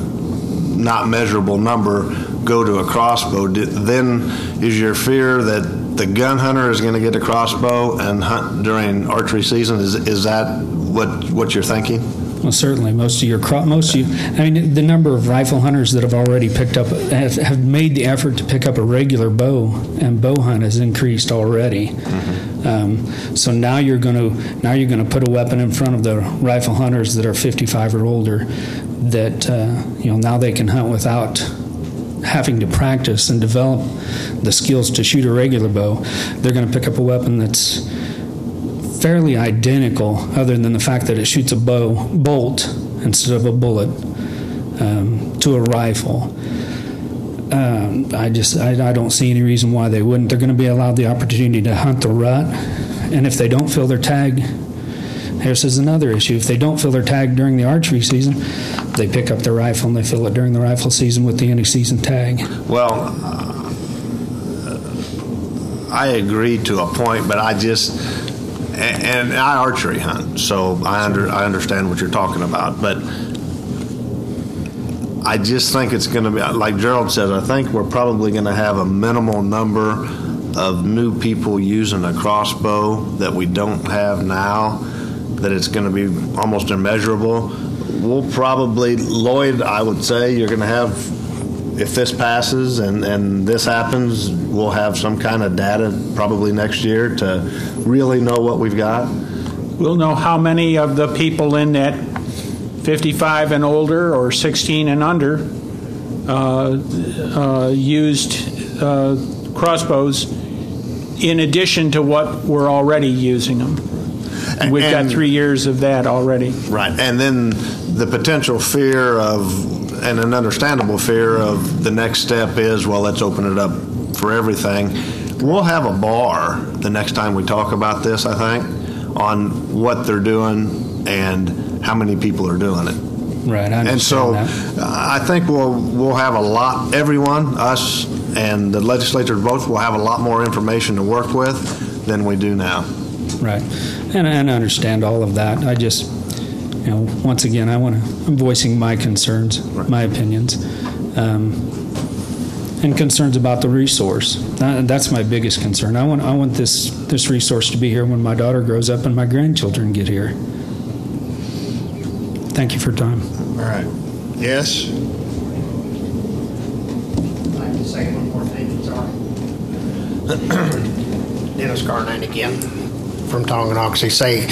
not measurable number go to a crossbow, then is your fear that the gun hunter is going to get a crossbow and hunt during archery season? Is, is that what, what you're thinking? Well, certainly, most of your cro- most of you. I mean, the number of rifle hunters that have already picked up have, have made the effort to pick up a regular bow and bow hunt has increased already. Um, so now you're going to now you're going to put a weapon in front of the rifle hunters that are 55 or older. That uh, you know now they can hunt without having to practice and develop the skills to shoot a regular bow. They're going to pick up a weapon that's fairly identical, other than the fact that it shoots a bow bolt instead of a bullet um, to a rifle. Um, I just I, I don't see any reason why they wouldn't. They're going to be allowed the opportunity to hunt the rut, and if they don't fill their tag, here's is another issue. If they don't fill their tag during the archery season, they pick up their rifle and they fill it during the rifle season with the end of season tag. Well, uh, I agree to a point, but I just and, and I archery hunt, so I under I understand what you're talking about, but I just think it's going to be like Gerald says. I think we're probably going to have a minimal number of new people using a crossbow that we don't have now. That it's going to be almost immeasurable. We'll probably Lloyd. I would say you're going to have if this passes and, and this happens, we'll have some kind of data probably next year to really know what we've got. We'll know how many of the people in that 55 and older or 16 and under uh, uh, used uh, crossbows in addition to what we're already using them. And we've got three years of that already. Right. And then the potential fear of, and an understandable fear of the next step is, well, let's open it up for everything. We'll have a bar the next time we talk about this, I think, on what they're doing and how many people are doing it. Right. I And so uh, I think we'll, we'll have a lot, everyone, us and the legislature both will have a lot more information to work with than we do now. Right. And, and I understand all of that. I just, you know, once again, I want to, I'm voicing my concerns, my opinions, um, and concerns about the resource. That, that's my biggest concern. I want, I want this, this resource to be here when my daughter grows up and my grandchildren get here. Thank you for your time. All right. Yes? I'd like to say one more thing, sorry. (clears throat) Dennis Carnine again from Tonganoxie. Say,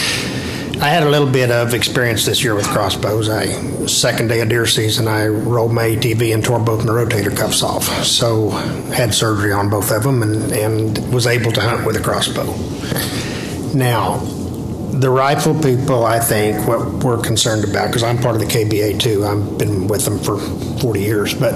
I had a little bit of experience this year with crossbows. I second day of deer season, I rolled my ATV and tore both my rotator cuffs off. So had surgery on both of them and, and was able to hunt with a crossbow. Now, the rifle people, I think, what we're concerned about, because I'm part of the KBA too. I've been with them for 40 years, but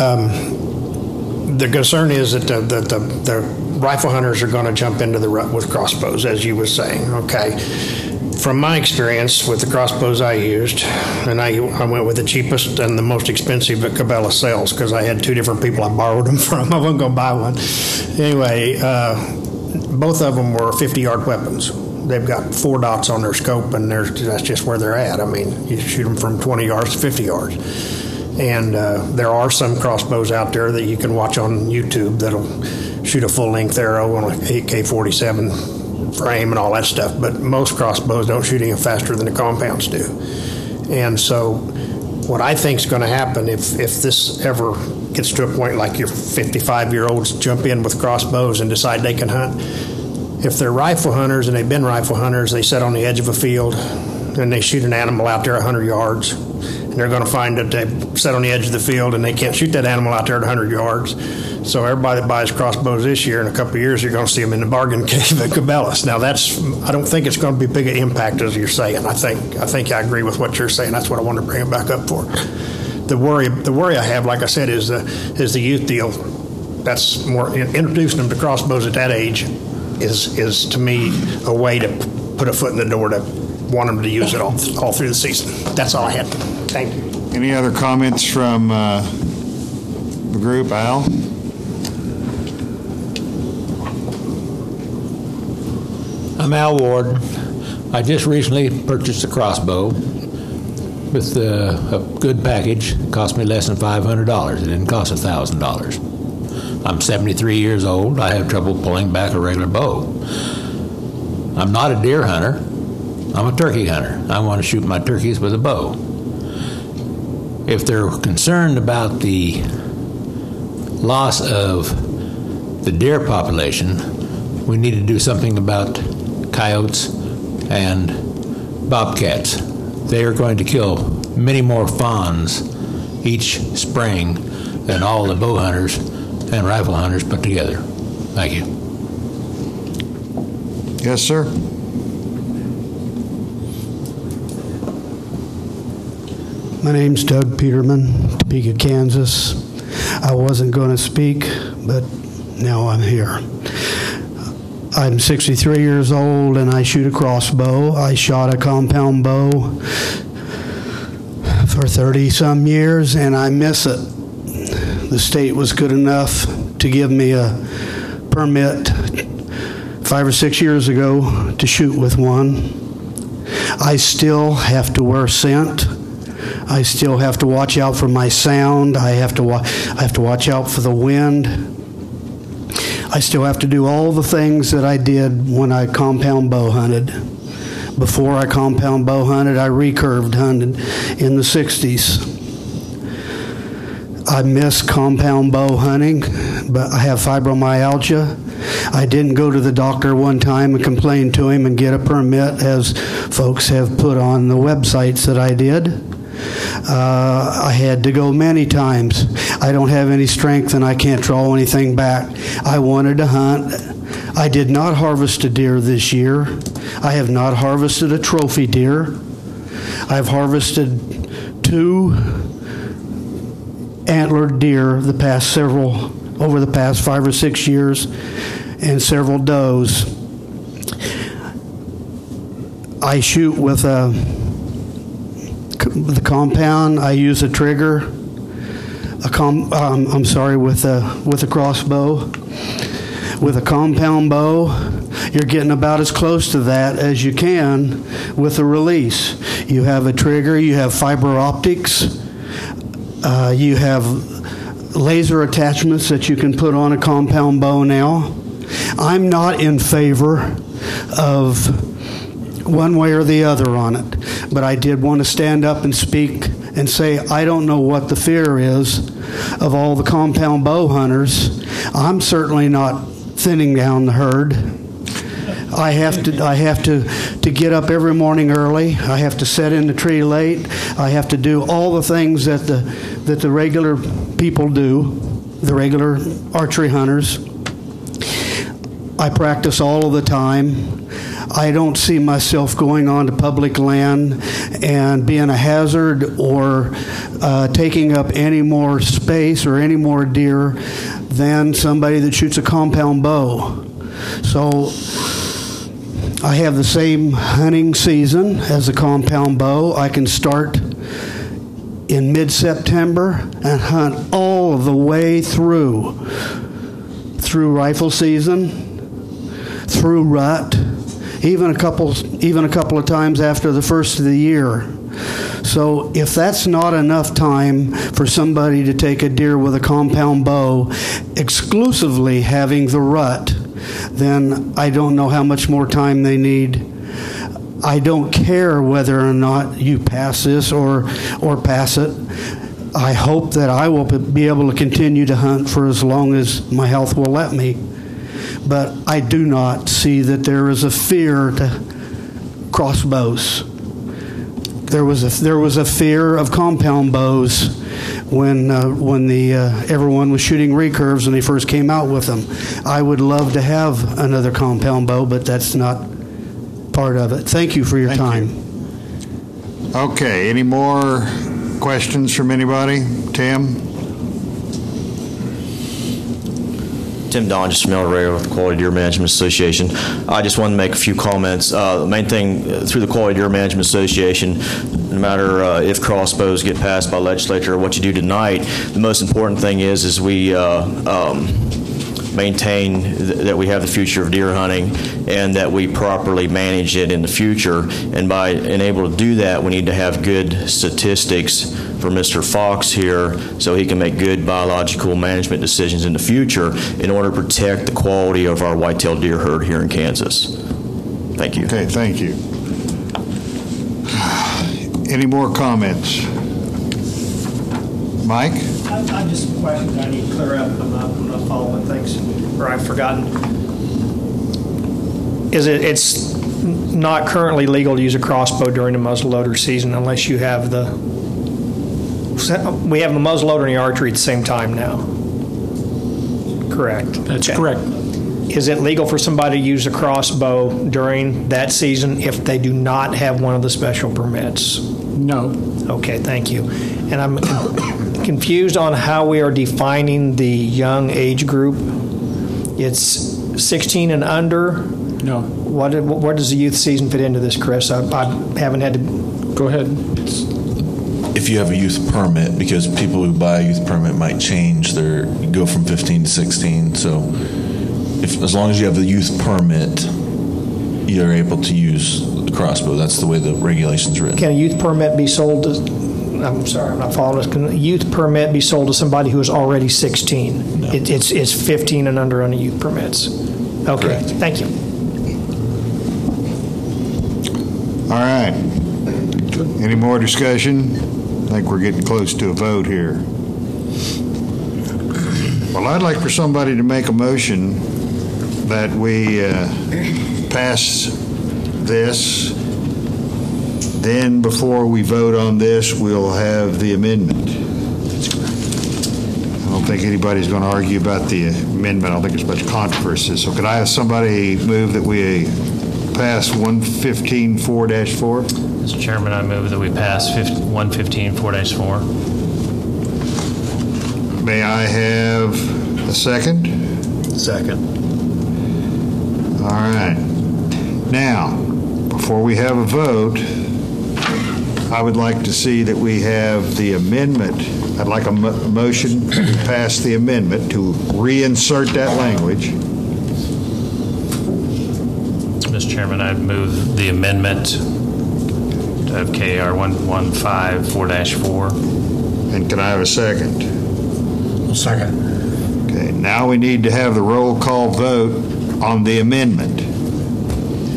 um, the concern is that the, the, the, the rifle hunters are going to jump into the rut with crossbows, as you were saying. Okay. From my experience with the crossbows I used, and I, I went with the cheapest and the most expensive at Cabela Sales because I had two different people I borrowed them (laughs) from. I wasn't going to buy one. Anyway, uh, both of them were 50 yard weapons. They've got four dots on their scope, and that's just where they're at. I mean, you shoot them from 20 yards to 50 yards. And uh, there are some crossbows out there that you can watch on YouTube that'll shoot a full length arrow on an 8K 47 frame and all that stuff. But most crossbows don't shoot any faster than the compounds do. And so, what I think is going to happen if, if this ever gets to a point like your 55 year olds jump in with crossbows and decide they can hunt, if they're rifle hunters and they've been rifle hunters, they sit on the edge of a field and they shoot an animal out there 100 yards. They're going to find that they set on the edge of the field and they can't shoot that animal out there at 100 yards. So everybody that buys crossbows this year, in a couple of years, you're going to see them in the bargain (laughs) cave at Cabela's. Now that's, I don't think it's going to be big an impact as you're saying. I think, I think I agree with what you're saying. That's what I wanted to bring it back up for. the worry, the worry I have, like I said, is the, is the youth deal. That's more, introducing them to crossbows at that age is, is to me a way to put a foot in the door to want them to use it all, all through the season. That's all I had. Thank you. Any other comments from uh, the group? Al? I'm Al Ward. I just recently purchased a crossbow with uh, a good package. It cost me less than $500. It didn't cost $1,000. I'm 73 years old. I have trouble pulling back a regular bow. I'm not a deer hunter. I'm a turkey hunter. I want to shoot my turkeys with a bow. If they're concerned about the loss of the deer population, we need to do something about coyotes and bobcats. They are going to kill many more fawns each spring than all the bow hunters and rifle hunters put together. Thank you. Yes, sir. My name's Doug Peterman, Topeka, Kansas. I wasn't going to speak, but now I'm here. I'm 63 years old and I shoot a crossbow. I shot a compound bow for 30 some years and I miss it. The state was good enough to give me a permit five or six years ago to shoot with one. I still have to wear scent. I still have to watch out for my sound. I have to wa- I have to watch out for the wind. I still have to do all the things that I did when I compound bow hunted. Before I compound bow hunted, I recurved hunted in the 60s. I miss compound bow hunting, but I have fibromyalgia. I didn't go to the doctor one time and complain to him and get a permit, as folks have put on the websites that I did. Uh, I had to go many times. I don't have any strength and I can't draw anything back. I wanted to hunt. I did not harvest a deer this year. I have not harvested a trophy deer. I've harvested two antlered deer the past several over the past five or six years and several does. I shoot with a the compound. I use a trigger. A com, um, I'm sorry, with a with a crossbow. With a compound bow, you're getting about as close to that as you can with a release. You have a trigger. You have fiber optics. Uh, you have laser attachments that you can put on a compound bow now. I'm not in favor of one way or the other on it. But I did want to stand up and speak and say, I don't know what the fear is of all the compound bow hunters. I'm certainly not thinning down the herd. I have to I have to to get up every morning early. I have to set in the tree late. I have to do all the things that the that the regular people do, the regular archery hunters. I practice all of the time. I don't see myself going onto public land and being a hazard or uh, taking up any more space or any more deer than somebody that shoots a compound bow. So I have the same hunting season as a compound bow. I can start in mid September and hunt all of the way through through rifle season, through rut, even a couple even a couple of times after the first of the year. So if that's not enough time for somebody to take a deer with a compound bow, exclusively having the rut, then I don't know how much more time they need. I don't care whether or not you pass this or or pass it. I hope that I will be able to continue to hunt for as long as my health will let me. But I do not see that there is a fear to crossbows. There was a there was a fear of compound bows when uh, when the uh, everyone was shooting recurves when they first came out with them. I would love to have another compound bow, but that's not part of it. Thank you for your time. Okay, any more questions from anybody? Tim? Tim Don, just from El Rey with the Quality Deer Management Association. I just wanted to make a few comments. Uh, The main thing, uh, through the Quality Deer Management Association, no matter uh, if crossbows get passed by legislature or what you do tonight, the most important thing is, is we uh, um, maintain th- that we have the future of deer hunting and that we properly manage it in the future. And by, and able to do that, we need to have good statistics for Mr. Fox here so he can make good biological management decisions in the future in order to protect the quality of our whitetail deer herd here in Kansas. Thank you. Okay, thank you. Any more comments? Mike? I I just a question I need to clear up. I'm not, I'm not following things, or I've forgotten. Is it, it's not currently legal to use a crossbow during the muzzleloader season unless you have the, we have the muzzleloader and the archery at the same time now? Correct? That's Okay. correct. Is it legal for somebody to use a crossbow during that season if they do not have one of the special permits? No. Okay, thank you. And I'm (coughs) confused on how we are defining the young age group. It's 16 and under? No. What, where does the youth season fit into this, Chris? I, I haven't had to. Go ahead. If you have a youth permit, because people who buy a youth permit might change their, go from 15 to 16. So if, as long as you have the youth permit, you're able to use the crossbow. That's the way the regulation's written. Can a youth permit be sold to, I'm sorry, I'm not following this. Can a youth permit be sold to somebody who is already 16? It, it's, it's 15 and under on the youth permits. Okay, thank you. All right. Any more discussion? I think we're getting close to a vote here. Well, I'd like for somebody to make a motion that we uh, pass this. Then, before we vote on this, we'll have the amendment. I don't think anybody's going to argue about the amendment. I don't think there's much controversy. So could I have somebody move that we pass 115 4-4? Mr. Chairman, I move that we pass 115 4-4. May I have a second? Second. All right. Now, before we have a vote, I would like to see that we have the amendment. I'd like a mo- a motion to pass the amendment to reinsert that language. Mr. Chairman, I'd move the amendment of KR 115 4-4. And can I have a second? Second. Okay, now we need to have the roll call vote on the amendment.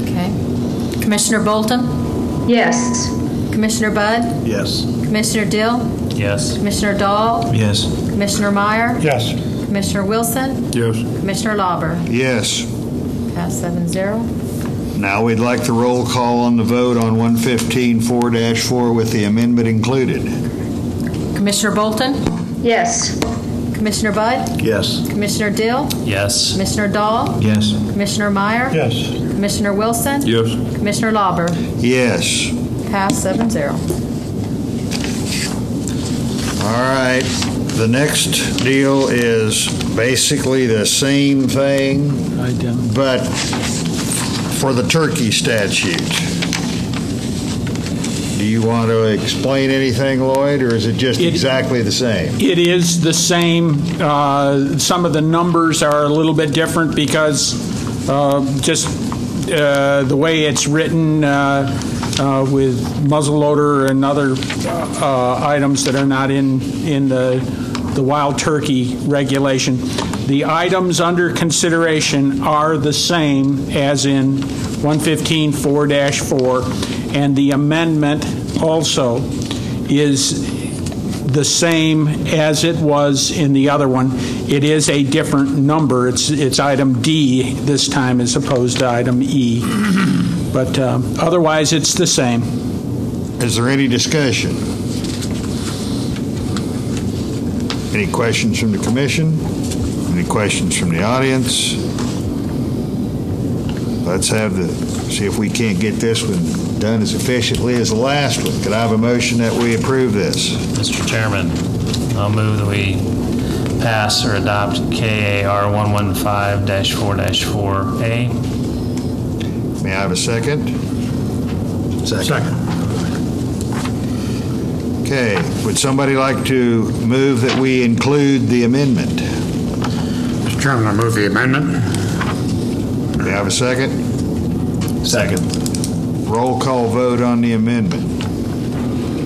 Okay. Commissioner Bolton? Yes. Commissioner Budd? Yes. Commissioner Dill? Yes. Commissioner Doll? Yes. Commissioner Meyer? Yes. Commissioner Wilson? Yes. Commissioner Lauber? Yes. Pass seven zero. Now we'd like the roll call on the vote on 115 4-4 with the amendment included. Commissioner Bolton? Yes. Commissioner Budd? Yes. Commissioner Dill? Yes. Commissioner Doll? Yes. Commissioner Meyer? Yes. Commissioner Wilson? Yes. Commissioner Lauber? Yes. Pass seven zero. All right, the next deal is basically the same thing, but for the turkey statute. Do you want to explain anything, Lloyd, or is it just It- exactly the same? It is the same. Uh, Some of the numbers are a little bit different because uh, just uh, the way it's written uh, uh, with muzzleloader and other uh, items that are not in, in the, the wild turkey regulation. The items under consideration are the same as in 115 4-4, and the amendment also is the same as it was in the other one. It is a different number. It's, it's item D this time as opposed to item E. But um, otherwise, it's the same. Is there any discussion? Any questions from the commission? Any questions from the audience? let's have the, see if we can't get this one done as efficiently as the last one. Could I have a motion that we approve this? Mr. Chairman, I'll move that we pass or adopt KAR 115-4-4A. May I have a second? Second. Okay, would somebody like to move that we include the amendment? Mr. Chairman, I move the amendment. Do I have a second? Second. Roll call vote on the amendment.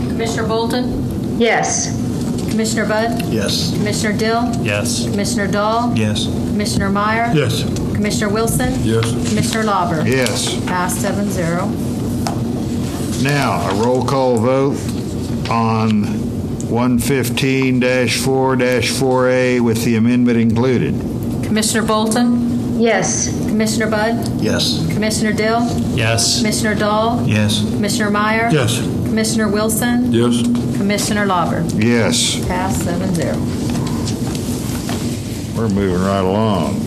Commissioner Bolton? Yes. Commissioner Budd? Yes. Commissioner Dill? Yes. Commissioner Doll? Yes. Commissioner Meyer? Yes. Commissioner Wilson? Yes. Commissioner Lauber? Yes. Passed seven zero. Now, a roll call vote on 115-4-4A with the amendment included. Commissioner Bolton? Yes. Commissioner Budd? Yes. Commissioner Dill? Yes. Commissioner Doll? Yes. Commissioner Meyer? Yes. Commissioner Wilson? Yes. Commissioner Lauber? Yes, Passed seven zero. we're moving right along.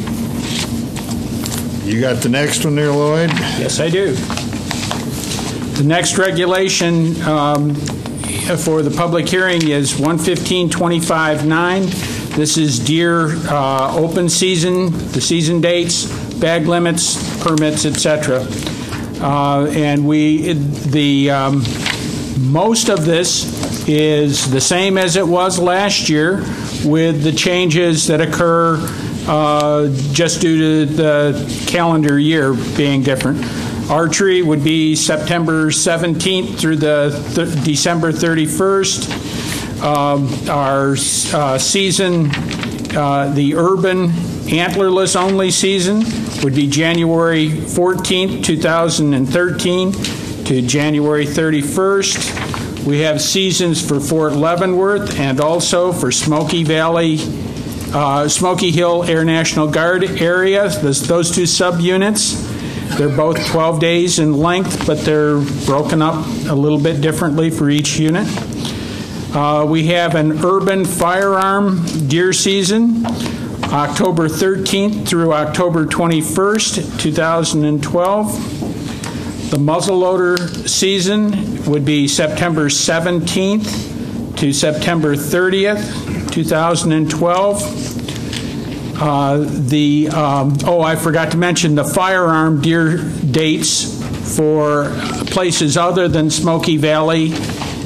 You got the next one there, Lloyd? Yes, I do. The next regulation um, for the public hearing is 115.25.9. This is deer uh, open season, the season dates, bag limits, permits, etc. Uh, And we, the, um, most of this is the same as it was last year with the changes that occur uh, just due to the calendar year being different. Archery would be September 17th through the th- December 31st. Um, Our uh, season, uh, the urban antlerless only season would be January 14th, 2013 to January 31st. We have seasons for Fort Leavenworth and also for Smoky Valley, uh, Smoky Hill Air National Guard area, those those two subunits. They're both 12 days in length, but they're broken up a little bit differently for each unit. Uh, We have an urban firearm deer season, October 13th through October 21st, 2012. The muzzleloader season would be September 17th to September 30th, 2012. Uh, The, um, oh, I forgot to mention the firearm deer dates for places other than Smoky Valley,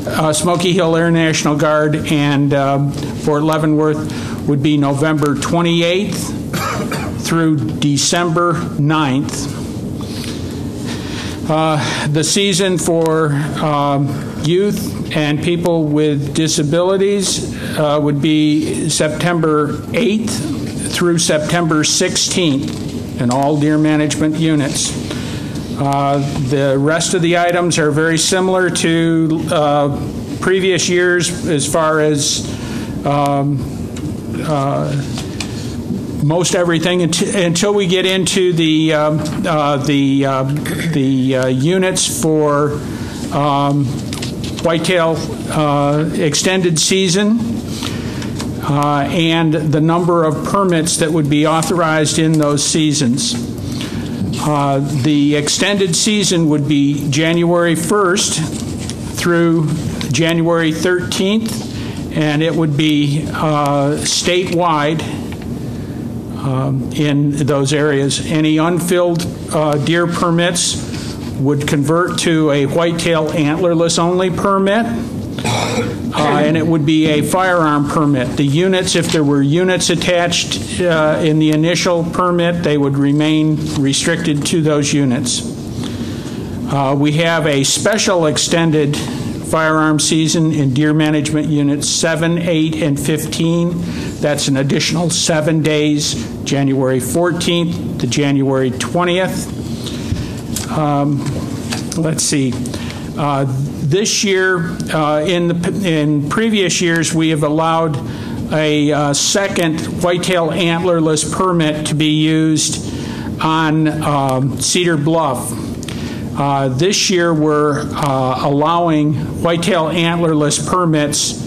uh, Smoky Hill Air National Guard, and um, Fort Leavenworth would be November 28th through December 9th. Uh, The season for um, youth and people with disabilities uh, would be September 8th through September 16th in all deer management units. Uh, The rest of the items are very similar to uh, previous years as far as um, uh, most everything until we get into the, um, uh, the, um, the uh, units for um, whitetail extended season uh, and the number of permits that would be authorized in those seasons. Uh, The extended season would be January 1st through January 13th, and it would be uh, statewide um, in those areas. Any unfilled uh, deer permits would convert to a whitetail antlerless only permit, uh, and it would be a firearm permit. The units, if there were units attached uh, in the initial permit, they would remain restricted to those units. Uh, We have a special extended firearm season in deer management units 7, 8, and 15. That's an additional seven days, January 14th to January 20th. Um, Let's see. Uh, This year, uh, in the, in previous years, we have allowed a uh, second whitetail antlerless permit to be used on um, Cedar Bluff. Uh, This year, we're uh, allowing whitetail antlerless permits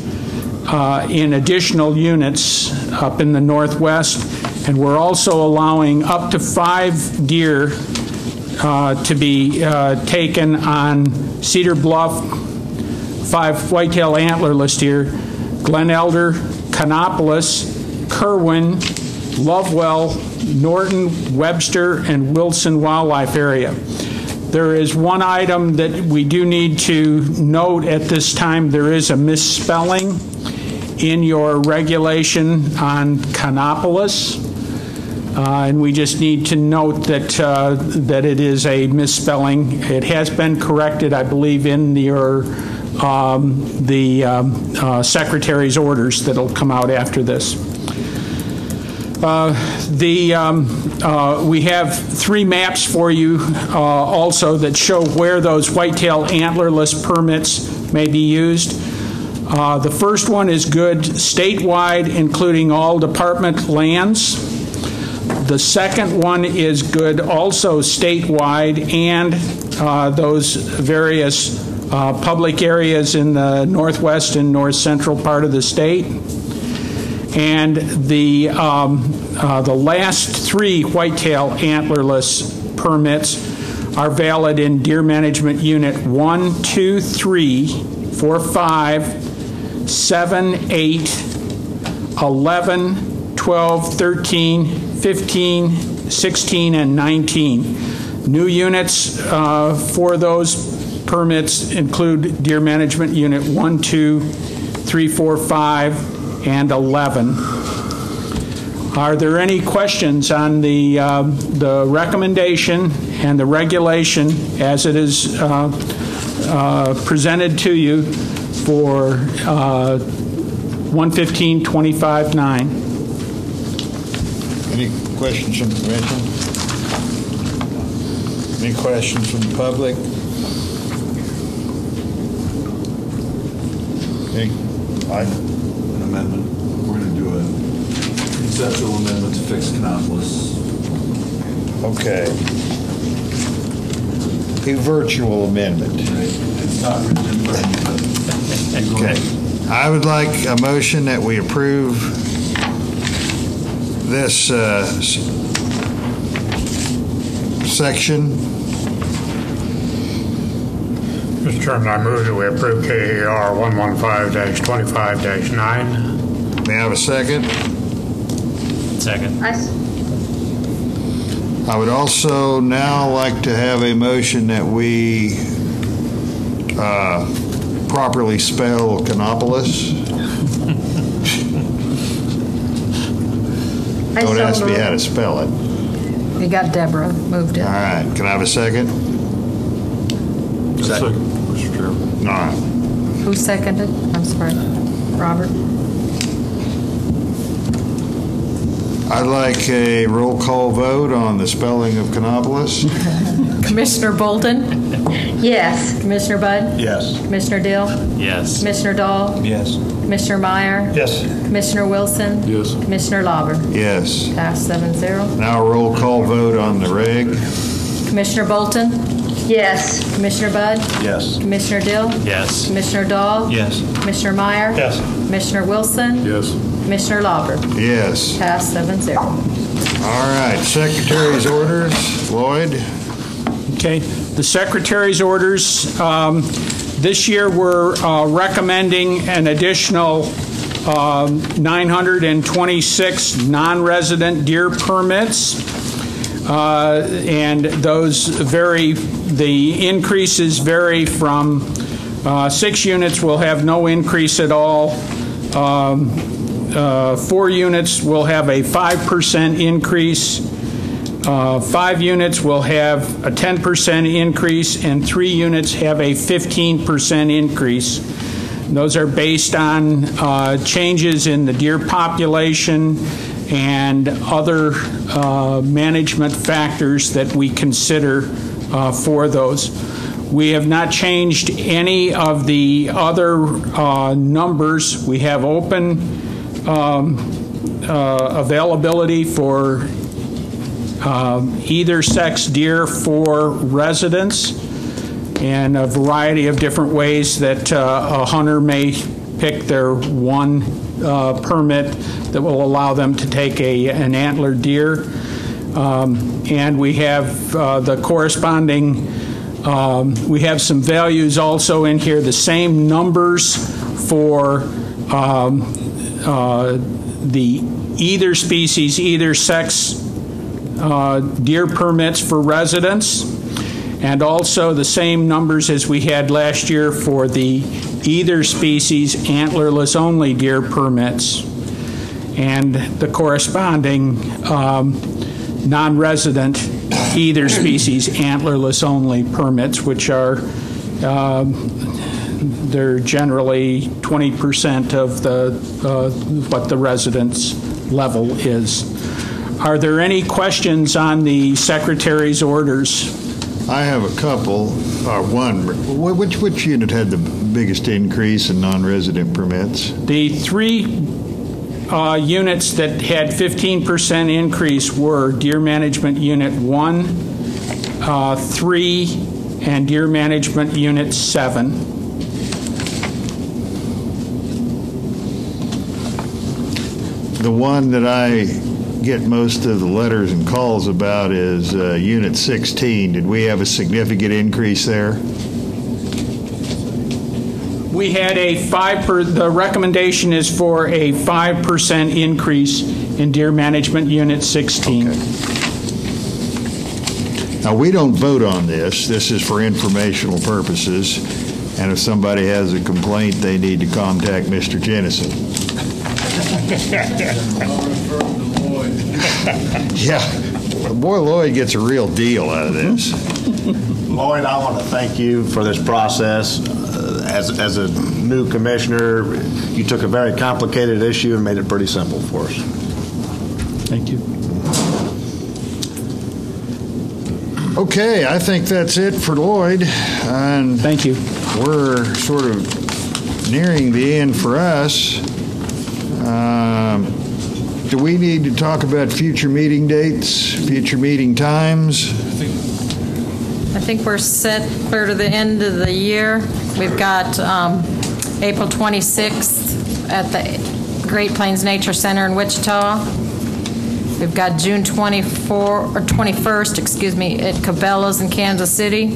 uh, in additional units up in the northwest, and we're also allowing up to five deer uh, to be uh, taken on Cedar Bluff, five whitetail antlerless deer, Glen Elder, Kanopolis, Kerwin, Lovewell, Norton, Webster, and Wilson Wildlife Area. There is one item that we do need to note at this time. There is a misspelling in your regulation on Kanopolis. Uh, And we just need to note that, uh, that it is a misspelling. It has been corrected, I believe, in your, um, the um, uh, secretary's orders that'll come out after this. Uh, The, um, uh, we have three maps for you uh, also that show where those whitetail antlerless permits may be used. The first one is good statewide, including all department lands. The second one is good also statewide and uh, those various uh, public areas in the northwest and north central part of the state. And the, um, uh, the last three whitetail antlerless permits are valid in Deer Management Unit 1, 2, 3, 4, 5, 7, 8, 11, 12, 13, 15, 16, and 19. New units uh, for those permits include Deer Management Unit 1, 2, 3, 4, 5, and 11. Are there any questions on the, uh, the recommendation and the regulation as it is uh, uh, presented to you for uh, 115.25.9? Any questions from the commission? Any questions from the public? Any, An amendment. We're going to do a conceptual amendment to fix Kanopolis. okay. A virtual amendment. It's not written in of Okay. I would like a motion that we approve this uh, s- section. Mr. Chairman, I move that we approve KAR 115-25-9. May I have a second? Second. I s- I would also now like to have a motion that we uh, properly spell Kanopolis. I Don't ask me how to spell it. You got Deborah moved All it. right, can I have a second? Second, Mr. Chairman. All right. Who seconded? I'm sorry. Robert? I'd like a roll call vote on the spelling of Kanopolis. (laughs) Commissioner Bolton? Yes. Commissioner Budd? Yes. Commissioner Dill? Yes. Commissioner Doll? Yes. Commissioner Meyer? Yes. Commissioner Wilson? Yes. Commissioner Lauber? Yes. Pass seven zero. Now a roll call vote on the reg. Commissioner Bolton? Yes. Commissioner Budd? Yes. Commissioner Dill? Yes. Commissioner Doll? Yes. Commissioner Meyer? Yes. Commissioner Wilson? Yes. Commissioner Lauber? Yes. Pass seven zero. All right, secretary's orders. Lloyd? Okay, the Secretary's orders, um, this year, we're uh, recommending an additional um, 926 non-resident deer permits, Uh, and those vary, the increases vary from, uh, six units will have no increase at all, Um, uh, four units will have a 5% increase, uh, Five units will have a 10% increase, and three units have a 15% increase. Those are based on uh, changes in the deer population and other uh, management factors that we consider uh, for those. We have not changed any of the other uh, numbers. We have open um, uh, availability for um, either sex deer for residents and a variety of different ways that uh, a hunter may pick their one uh, permit that will allow them to take a, an antler deer. Um, And we have uh, the corresponding, um, we have some values also in here, the same numbers for um, uh, the either species, either sex uh, deer permits for residents, and also the same numbers as we had last year for the either species antlerless only deer permits, and the corresponding um, non-resident either species antlerless only permits, which are um, they're generally 20% of the uh, what the residence level is. Are there any questions on the secretary's orders? I have a couple, or one. Which, which unit had the biggest increase in non-resident permits? The three uh, units that had 15% increase were Deer Management Unit 1, uh, 3, and Deer Management Unit 7. The one that I get most of the letters and calls about is uh, Unit 16. Did we have a significant increase there? We had a 5 per, the recommendation is for a 5% increase in Deer Management Unit 16. Now, we don't vote on this. This is for informational purposes. And if somebody has a complaint, they need to contact Mr. Jennison. (laughs) (laughs) Yeah. Boy, Lloyd gets a real deal out of this. Lloyd, I want to thank you for this process. Uh, As, as a new commissioner, you took a very complicated issue and made it pretty simple for us. Thank you. Okay, I think that's it for Lloyd. And thank you. We're sort of nearing the end for us. Um, do we need to talk about future meeting dates, future meeting times? I think we're set clear to the end of the year. We've got um, April 26th at the Great Plains Nature Center in Wichita. We've got June 24, or 21st, excuse me, at Cabela's in Kansas City.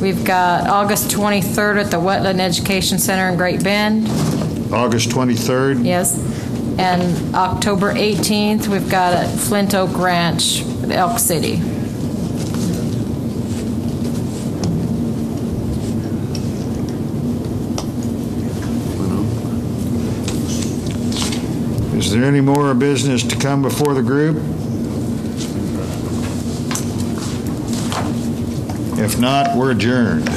We've got August 23rd at the Wetland Education Center in Great Bend. August 23rd? Yes. And October 18th, we've got at Flint Oak Ranch, Elk City. Is there any more business to come before the group? If not, we're adjourned.